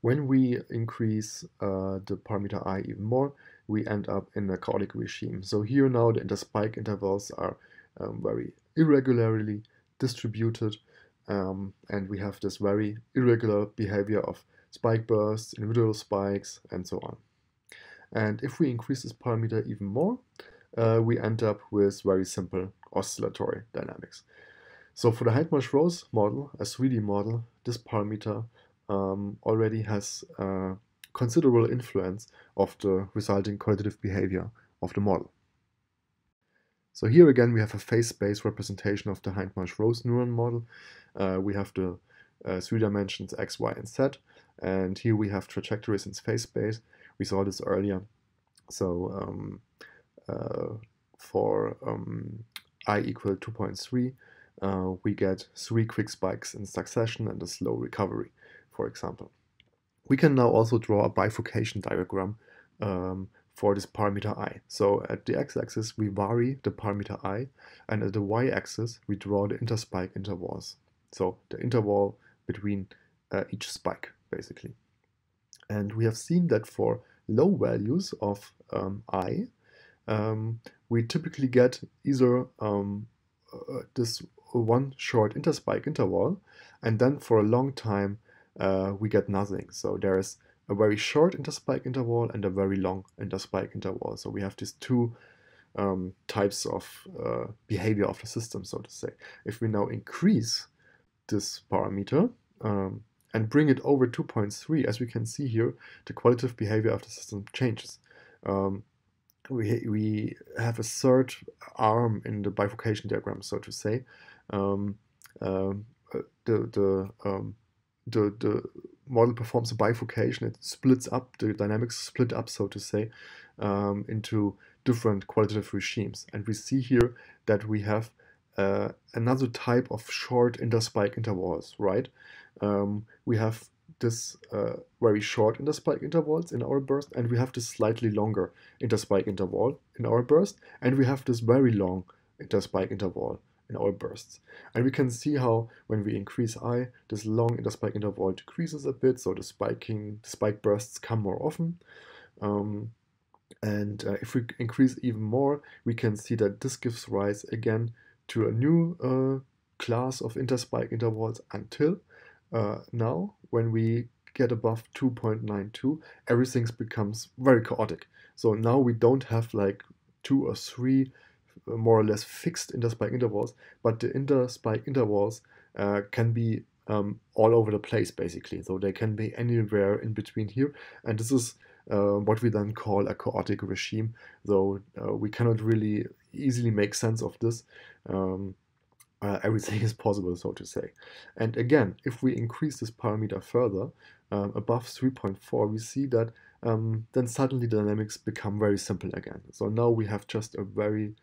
When we increase uh, the parameter i even more, we end up in a chaotic regime. So here now the interspike intervals are um, very irregularly distributed um, and we have this very irregular behavior of spike bursts, individual spikes, and so on. And if we increase this parameter even more, uh, we end up with very simple oscillatory dynamics. So for the Hindmarsh-Rose model, a 3D model, this parameter um, already has considerable influence of the resulting qualitative behavior of the model. So here again we have a phase space representation of the Hindmarsh-Rose neuron model. Uh, we have the uh, three dimensions x, y, and z, and here we have trajectories in phase space. We saw this earlier. So um, uh, for um, i equal 2.3, uh, we get three quick spikes in succession and a slow recovery, for example. We can now also draw a bifurcation diagram um, for this parameter i. So at the x-axis we vary the parameter i and at the y-axis we draw the interspike intervals. So the interval between uh, each spike, basically. And we have seen that for low values of um, i, um, we typically get either um, uh, this one short interspike interval, and then for a long time uh, we get nothing. So there is a very short interspike interval and a very long interspike interval. So we have these two um, types of uh, behavior of the system, so to say. If we now increase this parameter um, and bring it over 2.3, as we can see here, the qualitative behavior of the system changes. Um, we, we have a third arm in the bifurcation diagram, so to say. Um, uh, the, the, um, the, the model performs a bifurcation, it splits up, the dynamics split up, so to say, um, into different qualitative regimes. And we see here that we have uh, another type of short interspike intervals, right? Um, we have this uh, very short interspike intervals in our burst, and we have this slightly longer interspike interval in our burst, and we have this very long interspike interval in our bursts. And we can see how when we increase i, this long interspike interval decreases a bit, so the spiking, the spike bursts come more often. Um, and uh, if we increase even more, we can see that this gives rise again to a new uh, class of interspike intervals until uh, now, when we get above 2.92, everything becomes very chaotic. So now we don't have like two or three uh, more or less fixed interspike intervals, but the interspike intervals uh, can be um, all over the place basically. So they can be anywhere in between here, and this is uh, what we then call a chaotic regime, though uh, we cannot really easily make sense of this. Um, uh, everything is possible, so to say. And again, if we increase this parameter further, um, above 3.4, we see that um, then suddenly dynamics become very simple again. So now we have just a very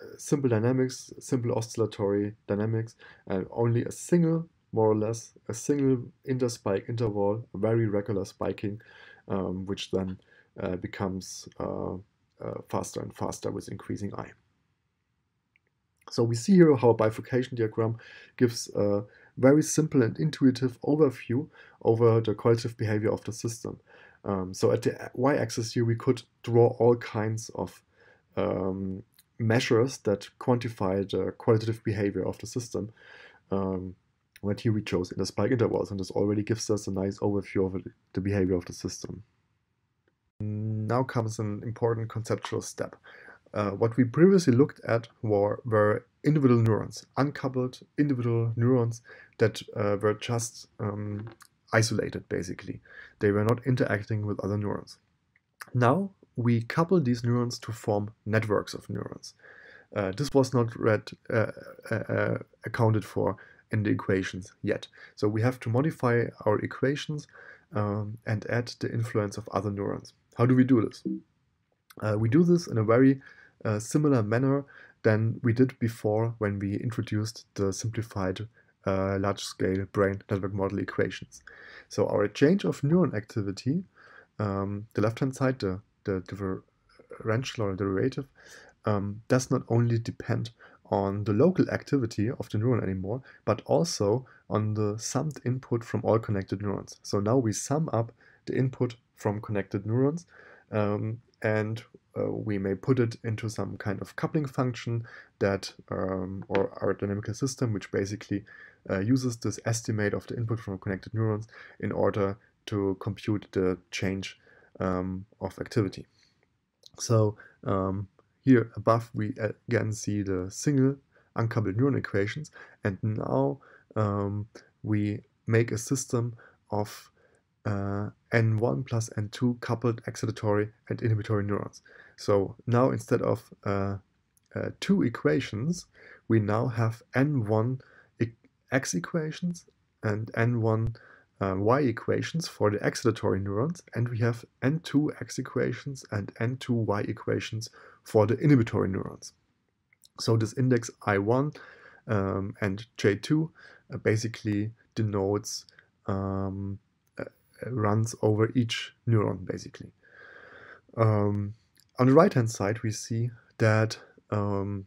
uh, simple dynamics, simple oscillatory dynamics, and only a single, more or less, a single interspike interval, very regular spiking, um, which then uh, becomes uh, uh, faster and faster with increasing i. So we see here how a bifurcation diagram gives a very simple and intuitive overview over the qualitative behavior of the system. Um, so at the y-axis here, we could draw all kinds of um, measures that quantify the qualitative behavior of the system. Um, here we chose the interspike intervals, and this already gives us a nice overview of the behavior of the system. Now comes an important conceptual step. Uh, what we previously looked at were, were, individual neurons, uncoupled individual neurons that uh, were just um, isolated, basically. They were not interacting with other neurons. Now we couple these neurons to form networks of neurons. Uh, this was not read, uh, uh, accounted for in the equations yet. So we have to modify our equations um, and add the influence of other neurons. How do we do this? We do this in a very a similar manner than we did before when we introduced the simplified uh, large-scale brain network model equations. So our change of neuron activity, um, the left-hand side, the, the differential or derivative, um, does not only depend on the local activity of the neuron anymore, but also on the summed input from all connected neurons. So now we sum up the input from connected neurons um, and uh, we may put it into some kind of coupling function that, um, or our dynamical system, which basically uh, uses this estimate of the input from connected neurons in order to compute the change um, of activity. So um, here above we again see the single uncoupled neuron equations and now um, we make a system of uh, N1 plus N2 coupled excitatory and inhibitory neurons. So now instead of uh, uh, two equations, we now have N1 x equations and N1 uh, y equations for the excitatory neurons, and we have N2 x equations and N2 y equations for the inhibitory neurons. So this index I1 um, and J2 uh, basically denotes um, runs over each neuron basically. Um, on the right hand side we see that um,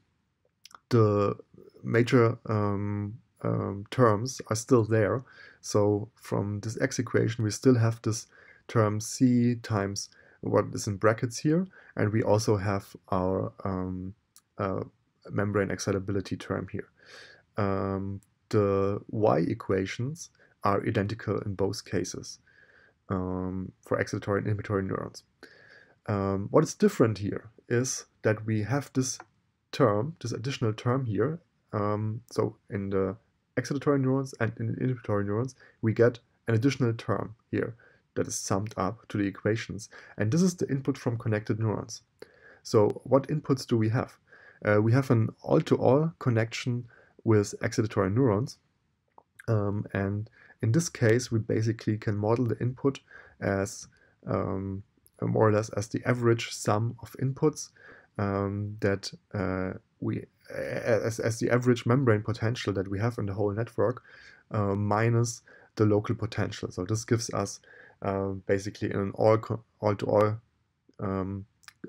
the major um, um, terms are still there. So from this x equation, we still have this term c times what is in brackets here, and we also have our um, uh, membrane excitability term here. Um, the y equations are identical in both cases um, for excitatory and inhibitory neurons. Um, what is different here is that we have this term, this additional term here. Um, so in the excitatory neurons and in the inhibitory neurons, we get an additional term here that is summed up to the equations. And this is the input from connected neurons. So what inputs do we have? Uh, we have an all-to-all -all connection with excitatory neurons. Um, and in this case, we basically can model the input as um, more or less as the average sum of inputs um, that uh, we as, as the average membrane potential that we have in the whole network uh, minus the local potential. So this gives us uh, basically an all all to all um,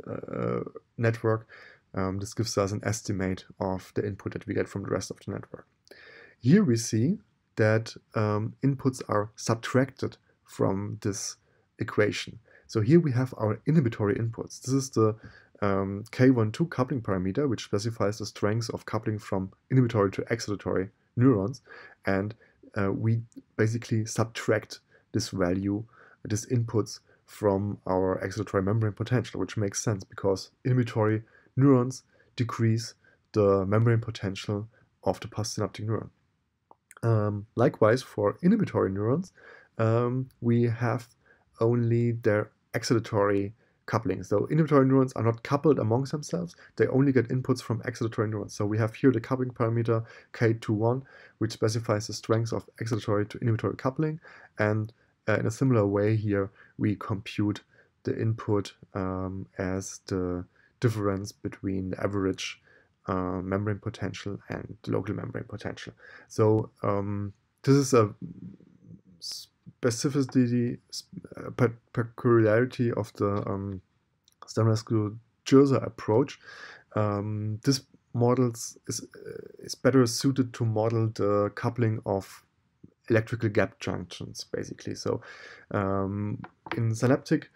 uh, network. Um, this gives us an estimate of the input that we get from the rest of the network. Here we see that um, inputs are subtracted from this equation. So here we have our inhibitory inputs. This is the um, K12 coupling parameter, which specifies the strength of coupling from inhibitory to excitatory neurons. And uh, we basically subtract this value, this inputs from our excitatory membrane potential, which makes sense because inhibitory neurons decrease the membrane potential of the postsynaptic neuron. Um, likewise, for inhibitory neurons, um, we have only their excitatory coupling. So inhibitory neurons are not coupled amongst themselves. They only get inputs from excitatory neurons. So we have here the coupling parameter K21, which specifies the strength of excitatory to inhibitory coupling. And uh, in a similar way here, we compute the input um, as the difference between the average uh, membrane potential and local membrane potential. So um, this is a specificity, uh, peculiarity of the um, Jirsa approach. Um, this models is, uh, is better suited to model the coupling of electrical gap junctions, basically. So um, in synaptic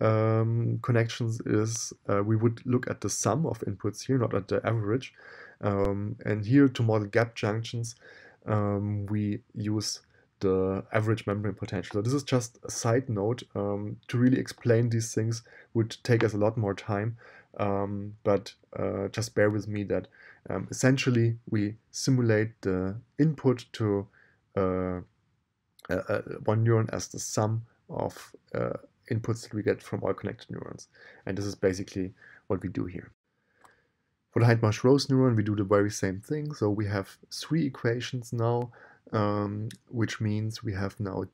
um, connections is uh, we would look at the sum of inputs here, not at the average. Um, and here to model gap junctions, um, we use the average membrane potential. So this is just a side note. Um, to really explain these things would take us a lot more time, um, but uh, just bear with me that um, essentially we simulate the input to uh, one neuron as the sum of uh, inputs that we get from all connected neurons. And this is basically what we do here. For the Hindmarsh-Rose neuron, we do the very same thing. So we have three equations now um, which means we have now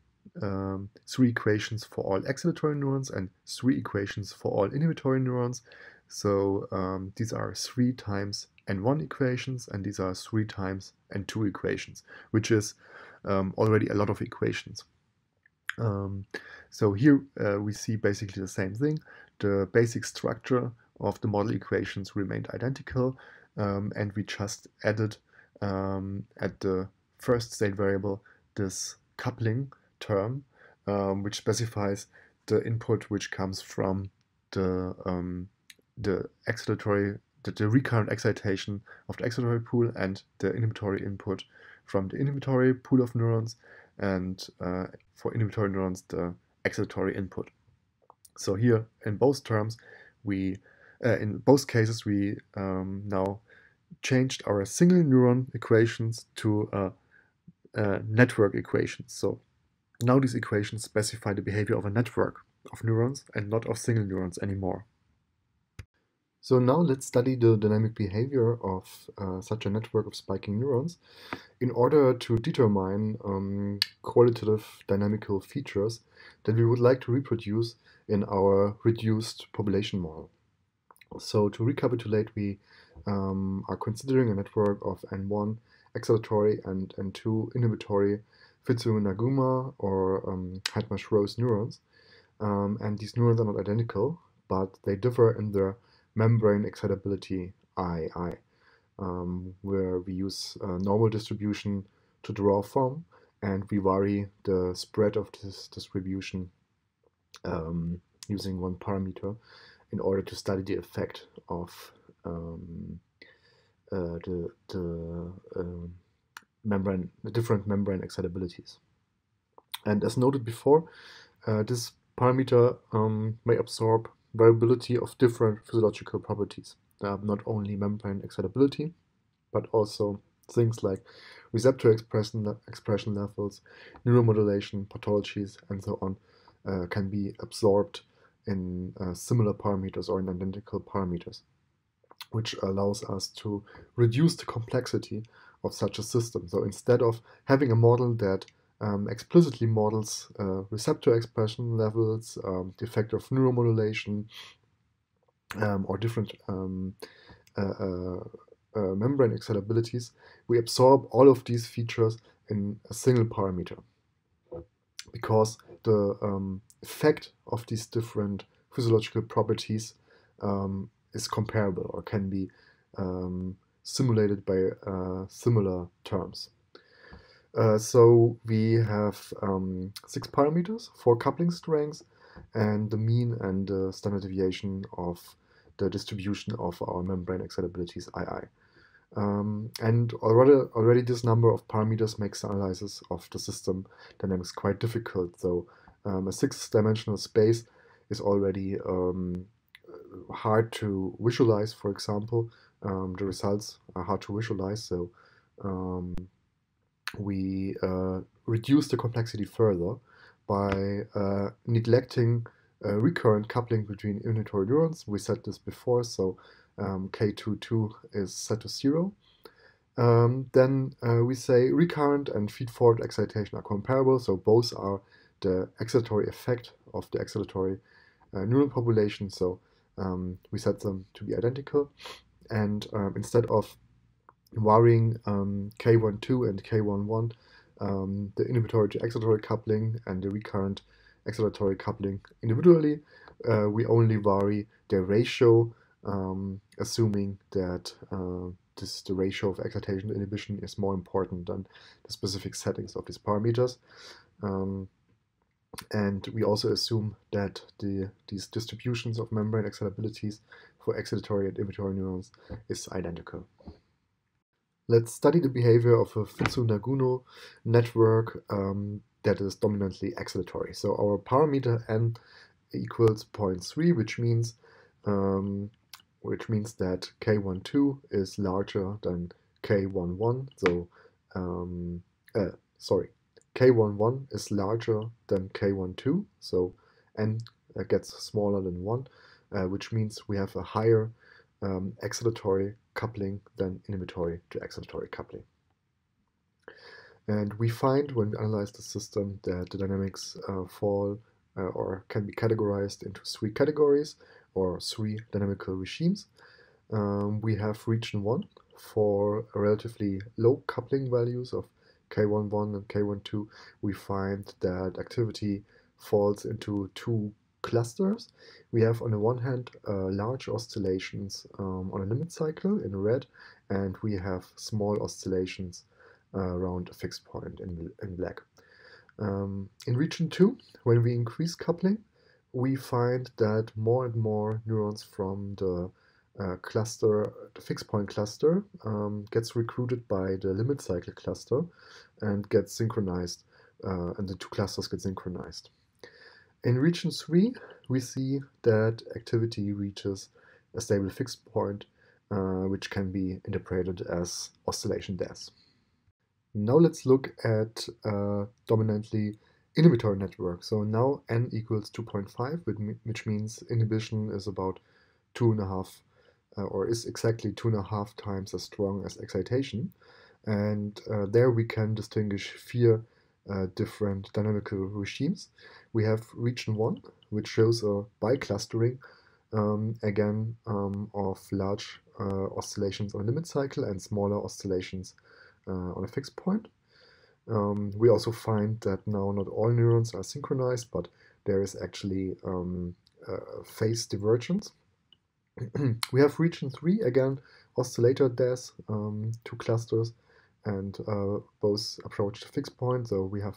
um, three equations for all excitatory neurons and three equations for all inhibitory neurons. So um, these are three times n1 equations and these are three times n2 equations, which is um, already a lot of equations. Um, so here uh, we see basically the same thing. The basic structure of the model equations remained identical um, and we just added at the first state variable this coupling term, um, which specifies the input which comes from the um, the excitatory the, the, recurrent excitation of the excitatory pool and the inhibitory input from the inhibitory pool of neurons and uh, for inhibitory neurons the excitatory input. So here in both terms we uh, in both cases we um, now changed our single neuron equations to a uh, network equations. So now these equations specify the behavior of a network of neurons and not of single neurons anymore. So now let's study the dynamic behavior of uh, such a network of spiking neurons in order to determine um, qualitative dynamical features that we would like to reproduce in our reduced population model. So to recapitulate, we um, are considering a network of N1 excitatory and, N2 inhibitory FitzHugh-Nagumo or um, Hindmarsh-Rose neurons. Um, and these neurons are not identical, but they differ in their membrane excitability II, um, where we use a normal distribution to the raw form, and we vary the spread of this distribution um, using one parameter in order to study the effect of um, uh, the, the uh, membrane, the different membrane excitabilities. And as noted before, uh, this parameter um, may absorb variability of different physiological properties, not only membrane excitability, but also things like receptor expression, expression levels, neuromodulation, pathologies, and so on uh, can be absorbed in uh, similar parameters or in identical parameters, which allows us to reduce the complexity of such a system. So instead of having a model that um, explicitly models uh, receptor expression levels, um, the effect of neuromodulation, um, or different um, uh, uh, uh, membrane excitabilities, we absorb all of these features in a single parameter because the um, effect of these different physiological properties um, is comparable or can be um, simulated by uh, similar terms. Uh, so we have um, six parameters, four coupling strengths, and the mean and the standard deviation of the distribution of our membrane excitabilities II. Um, and already, already this number of parameters makes analysis of the system dynamics quite difficult. So um, a six-dimensional space is already um, hard to visualize, for example. Um, the results are hard to visualize, so um, we uh, reduce the complexity further by uh, neglecting recurrent coupling between inhibitory neurons. We said this before, so um, K22 is set to zero. Um, then uh, we say recurrent and feed-forward excitation are comparable, so both are the excitatory effect of the excitatory uh, neuron population, so um, we set them to be identical. And um, instead of varying um, K12 and K11, um, the inhibitory to excitatory coupling and the recurrent excitatory coupling individually, uh, we only vary their ratio um, assuming that uh, this, the ratio of excitation to inhibition is more important than the specific settings of these parameters. Um, and we also assume that the, these distributions of membrane excitabilities for excitatory and inhibitory neurons is identical. Let's study the behavior of a FitzHugh-Nagumo network um, that is dominantly excitatory. So our parameter n equals 0.3, which means um, which means that K12 is larger than K11. So, um, uh, sorry, K11 is larger than K12. So, n gets smaller than 1, uh, which means we have a higher um, excitatory coupling than inhibitory to excitatory coupling. And we find when we analyze the system that the dynamics uh, fall uh, or can be categorized into three categories or three dynamical regimes. Um, we have region 1 for relatively low coupling values of K11 and K12. We find that activity falls into two clusters. We have on the one hand uh, large oscillations um, on a limit cycle in red, and we have small oscillations uh, around a fixed point in, in black. Um, in region 2, when we increase coupling, we find that more and more neurons from the uh, cluster, the fixed point cluster, um, gets recruited by the limit cycle cluster and gets synchronized, uh, and the two clusters get synchronized. In region 3, we see that activity reaches a stable fixed point, uh, which can be interpreted as oscillation death. Now let's look at uh, dominantly inhibitory network. So now n equals 2.5, which means inhibition is about two and a half, uh, or is exactly two and a half times as strong as excitation. And uh, there we can distinguish four uh, different dynamical regimes. We have region 1, which shows a biclustering, um, again, um, of large uh, oscillations on a limit cycle and smaller oscillations uh, on a fixed point. Um, we also find that now not all neurons are synchronized, but there is actually um, phase divergence. we have region 3, again, oscillator death, um, two clusters, and uh, both approach the fixed point. So we have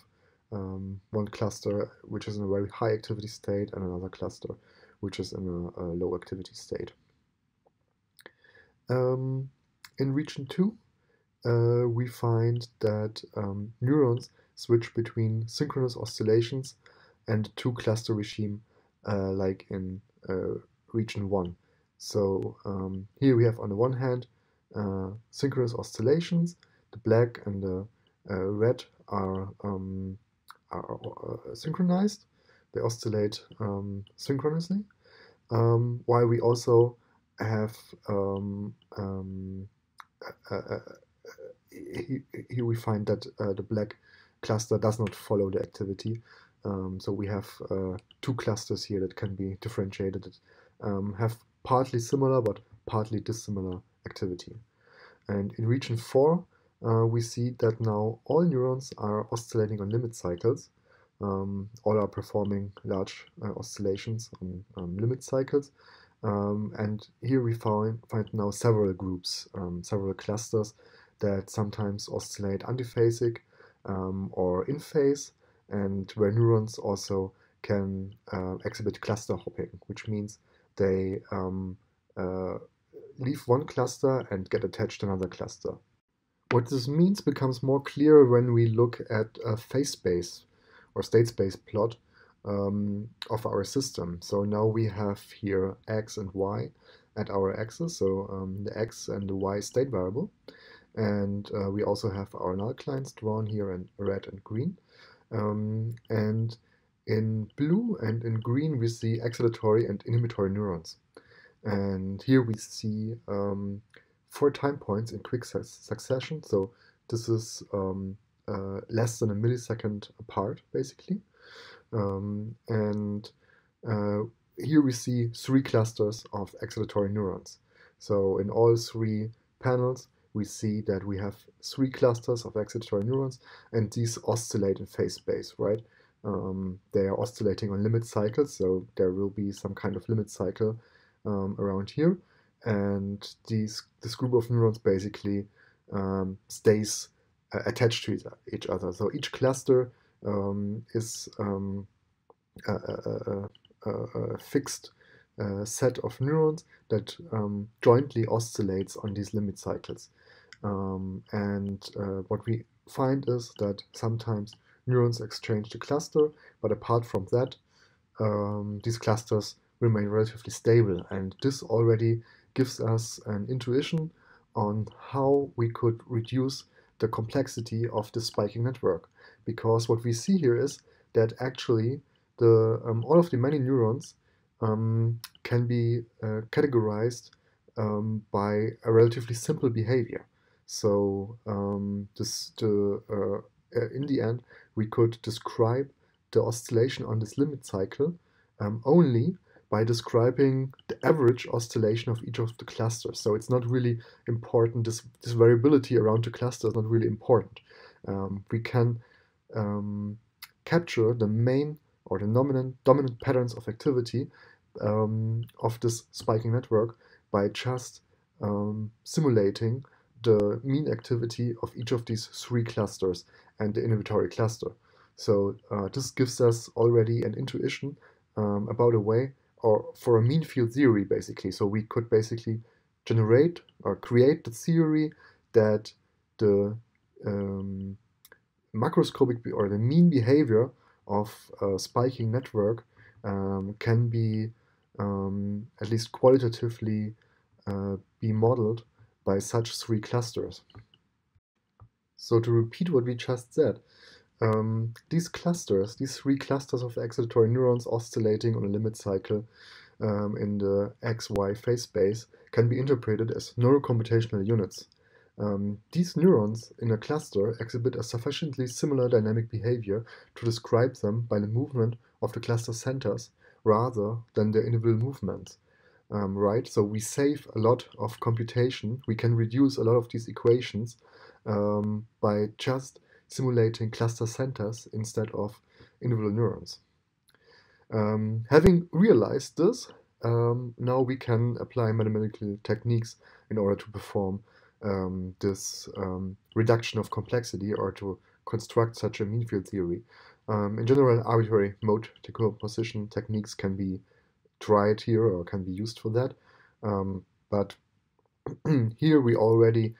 um, one cluster which is in a very high activity state and another cluster which is in a, a low activity state. Um, in region 2, uh, we find that um, neurons switch between synchronous oscillations and two cluster regime uh, like in uh, region 1. So um, here we have on the one hand uh, synchronous oscillations, the black and the uh, red are, um, are uh, synchronized, they oscillate um, synchronously, um, while we also have um, um, here we find that the black cluster does not follow the activity. Um, so we have uh, two clusters here that can be differentiated that um, have partly similar but partly dissimilar activity. And in region 4, uh, we see that now all neurons are oscillating on limit cycles. Um, all are performing large uh, oscillations on um, limit cycles. Um, and here we find, find now several groups, um, several clusters that sometimes oscillate antiphasic um, or in phase, and where neurons also can uh, exhibit cluster hopping, which means they um, uh, leave one cluster and get attached to another cluster. What this means becomes more clear when we look at a phase space or state space plot um, of our system. So now we have here x and y at our axis, so um, the x and the y state variable. And uh, we also have our nullclines drawn here in red and green. Um, and in blue and in green, we see excitatory and inhibitory neurons. And here we see um, four time points in quick su succession. So this is um, uh, less than a millisecond apart, basically. Um, and uh, here we see three clusters of excitatory neurons. So in all three panels, we see that we have three clusters of excitatory neurons, and these oscillate in phase space, right? Um, they are oscillating on limit cycles, so there will be some kind of limit cycle um, around here, and these this group of neurons basically um, stays uh, attached to each other. So each cluster um, is um, a, a, a, a, fixed uh, set of neurons that um, jointly oscillates on these limit cycles. Um, and uh, what we find is that sometimes neurons exchange the cluster, but apart from that, um, these clusters remain relatively stable. And this already gives us an intuition on how we could reduce the complexity of the spiking network. Because what we see here is that actually the um, all of the many neurons um, can be uh, categorized um, by a relatively simple behavior. So um, this, the, uh, uh, in the end, we could describe the oscillation on this limit cycle um, only by describing the average oscillation of each of the clusters. So it's not really important, this, this variability around the cluster is not really important. Um, we can um, capture the main or the dominant, dominant patterns of activity um, of this spiking network by just um, simulating the mean activity of each of these three clusters and the inhibitory cluster. So uh, this gives us already an intuition um, about a way or for a mean field theory basically. So we could basically generate or create the theory that the um, macroscopic or the mean behavior of a spiking network um, can be um, at least qualitatively uh, be modeled by such three clusters. So to repeat what we just said, um, these clusters, these three clusters of excitatory neurons oscillating on a limit cycle um, in the XY phase space can be interpreted as neurocomputational units. Um, these neurons in a cluster exhibit a sufficiently similar dynamic behavior to describe them by the movement of the cluster centers rather than their individual movements um, right? So we save a lot of computation. We can reduce a lot of these equations um, by just simulating cluster centers instead of individual neurons. Um, having realized this, um, now we can apply mathematical techniques in order to perform um, this um, reduction of complexity or to construct such a mean field theory. Um, in general, arbitrary mode decomposition techniques can be tried here or can be used for that. Um, but here we already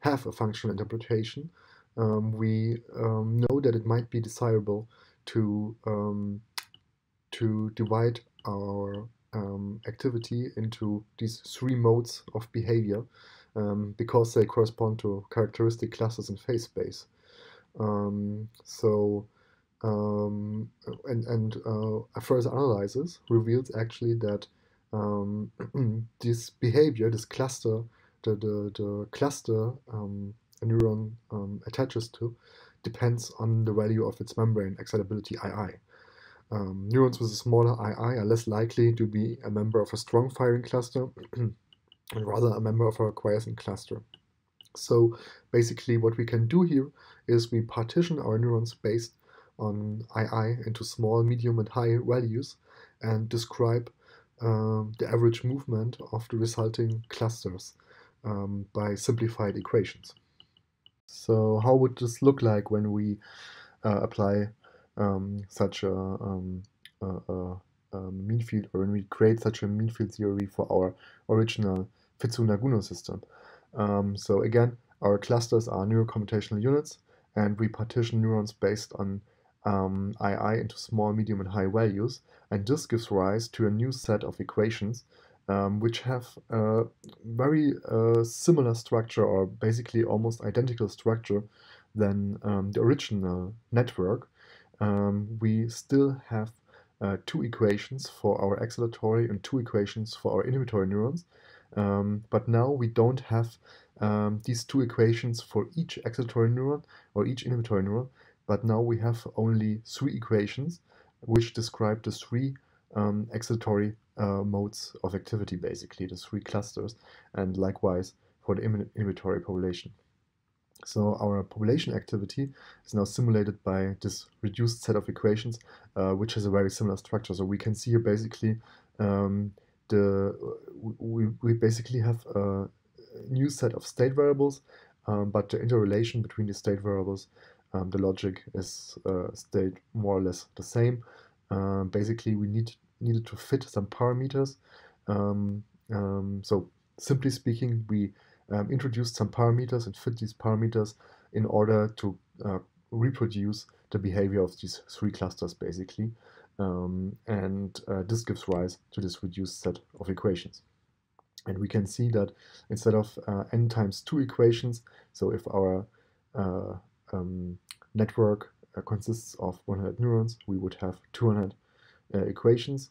have a functional interpretation. Um, we know that it might be desirable to to divide our um, activity into these three modes of behavior um, because they correspond to characteristic clusters in phase space. Um, so, um, and, and uh, a further analysis reveals actually that um, this behavior, this cluster, the, the, the cluster um, neuron attaches to, depends on the value of its membrane excitability II. Um, neurons with a smaller II are less likely to be a member of a strong firing cluster and rather a member of a quiescent cluster. So basically what we can do here is we partition our neurons based on II into small, medium and high values and describe um, the average movement of the resulting clusters um, by simplified equations. So how would this look like when we uh, apply um, such a, um, a, a, a, mean field, or when we create such a mean field theory for our original FitzHugh-Nagumo system. Um, so again, our clusters are neurocomputational units, and we partition neurons based on um, II into small, medium, and high values, and this gives rise to a new set of equations um, which have a very uh, similar structure, or basically almost identical structure, than um, the original network, um, we still have uh, two equations for our excitatory and two equations for our inhibitory neurons. Um, but now we don't have um, these two equations for each excitatory neuron or each inhibitory neuron, but now we have only three equations which describe the three um, excitatory uh, modes of activity, basically, the three clusters, and likewise for the inhibitory population. So our population activity is now simulated by this reduced set of equations, uh, which has a very similar structure. So we can see here basically um, the we, we basically have a new set of state variables, um, but the interrelation between the state variables, um, the logic is uh, stayed more or less the same. Uh, basically, we need needed to fit some parameters. Um, um, so simply speaking, we um, introduced some parameters and fit these parameters in order to uh, reproduce the behavior of these three clusters basically. Um, and uh, this gives rise to this reduced set of equations. And we can see that instead of uh, n times 2 equations, so if our uh, um, network uh, consists of 100 neurons, we would have 200 uh, equations.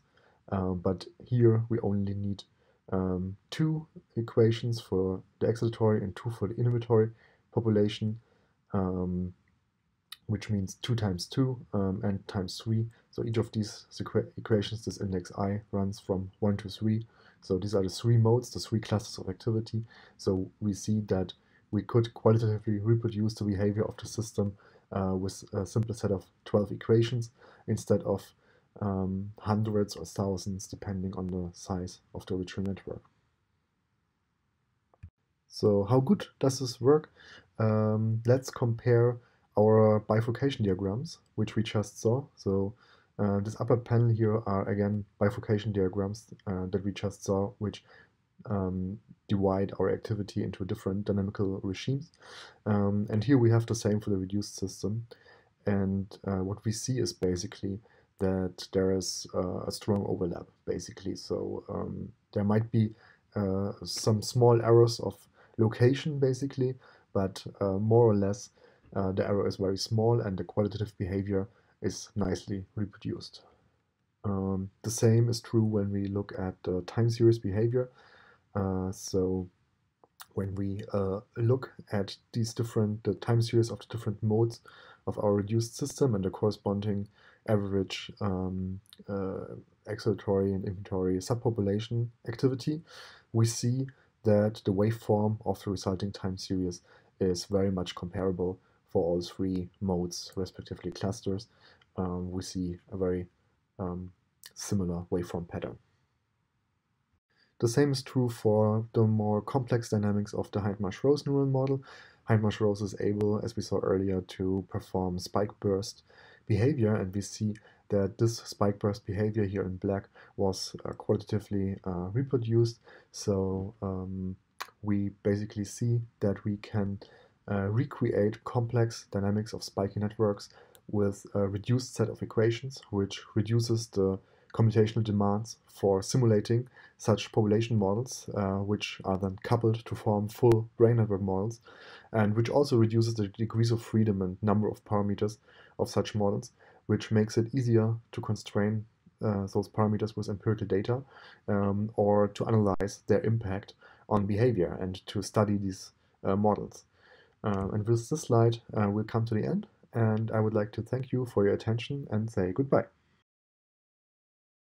but here we only need um, two equations for the excitatory and two for the inhibitory population, um, which means 2 times 2 um, and times 3. So each of these equations, this index i, runs from 1 to 3. So these are the three modes, the three classes of activity. So we see that we could qualitatively reproduce the behavior of the system uh, with a simple set of 12 equations instead of um, hundreds or thousands depending on the size of the original network. So how good does this work? Um, let's compare our bifurcation diagrams, which we just saw. So uh, this upper panel here are again bifurcation diagrams uh, that we just saw, which um, divide our activity into different dynamical regimes. Um, and here we have the same for the reduced system. And uh, what we see is basically that there is uh, a strong overlap, basically. So um, there might be uh, some small errors of location, basically, but uh, more or less uh, the error is very small and the qualitative behavior is nicely reproduced. Um, the same is true when we look at the time series behavior. Uh, so when we uh, look at these different the time series of the different modes of our reduced system and the corresponding average um, uh, excitatory and inhibitory subpopulation activity, we see that the waveform of the resulting time series is very much comparable for all three modes, respectively clusters. Um, we see a very um, similar waveform pattern. The same is true for the more complex dynamics of the Hindmarsh-Rose neural model. Hindmarsh-Rose is able, as we saw earlier, to perform spike burst behavior, and we see that this spike burst behavior here in black was uh, qualitatively uh, reproduced. So um, we basically see that we can uh, recreate complex dynamics of spiky networks with a reduced set of equations, which reduces the computational demands for simulating such population models, uh, which are then coupled to form full brain network models, and which also reduces the degrees of freedom and number of parameters of such models, which makes it easier to constrain uh, those parameters with empirical data um, or to analyze their impact on behavior and to study these uh, models. Uh, and with this slide, uh, we'll come to the end, and I would like to thank you for your attention and say goodbye.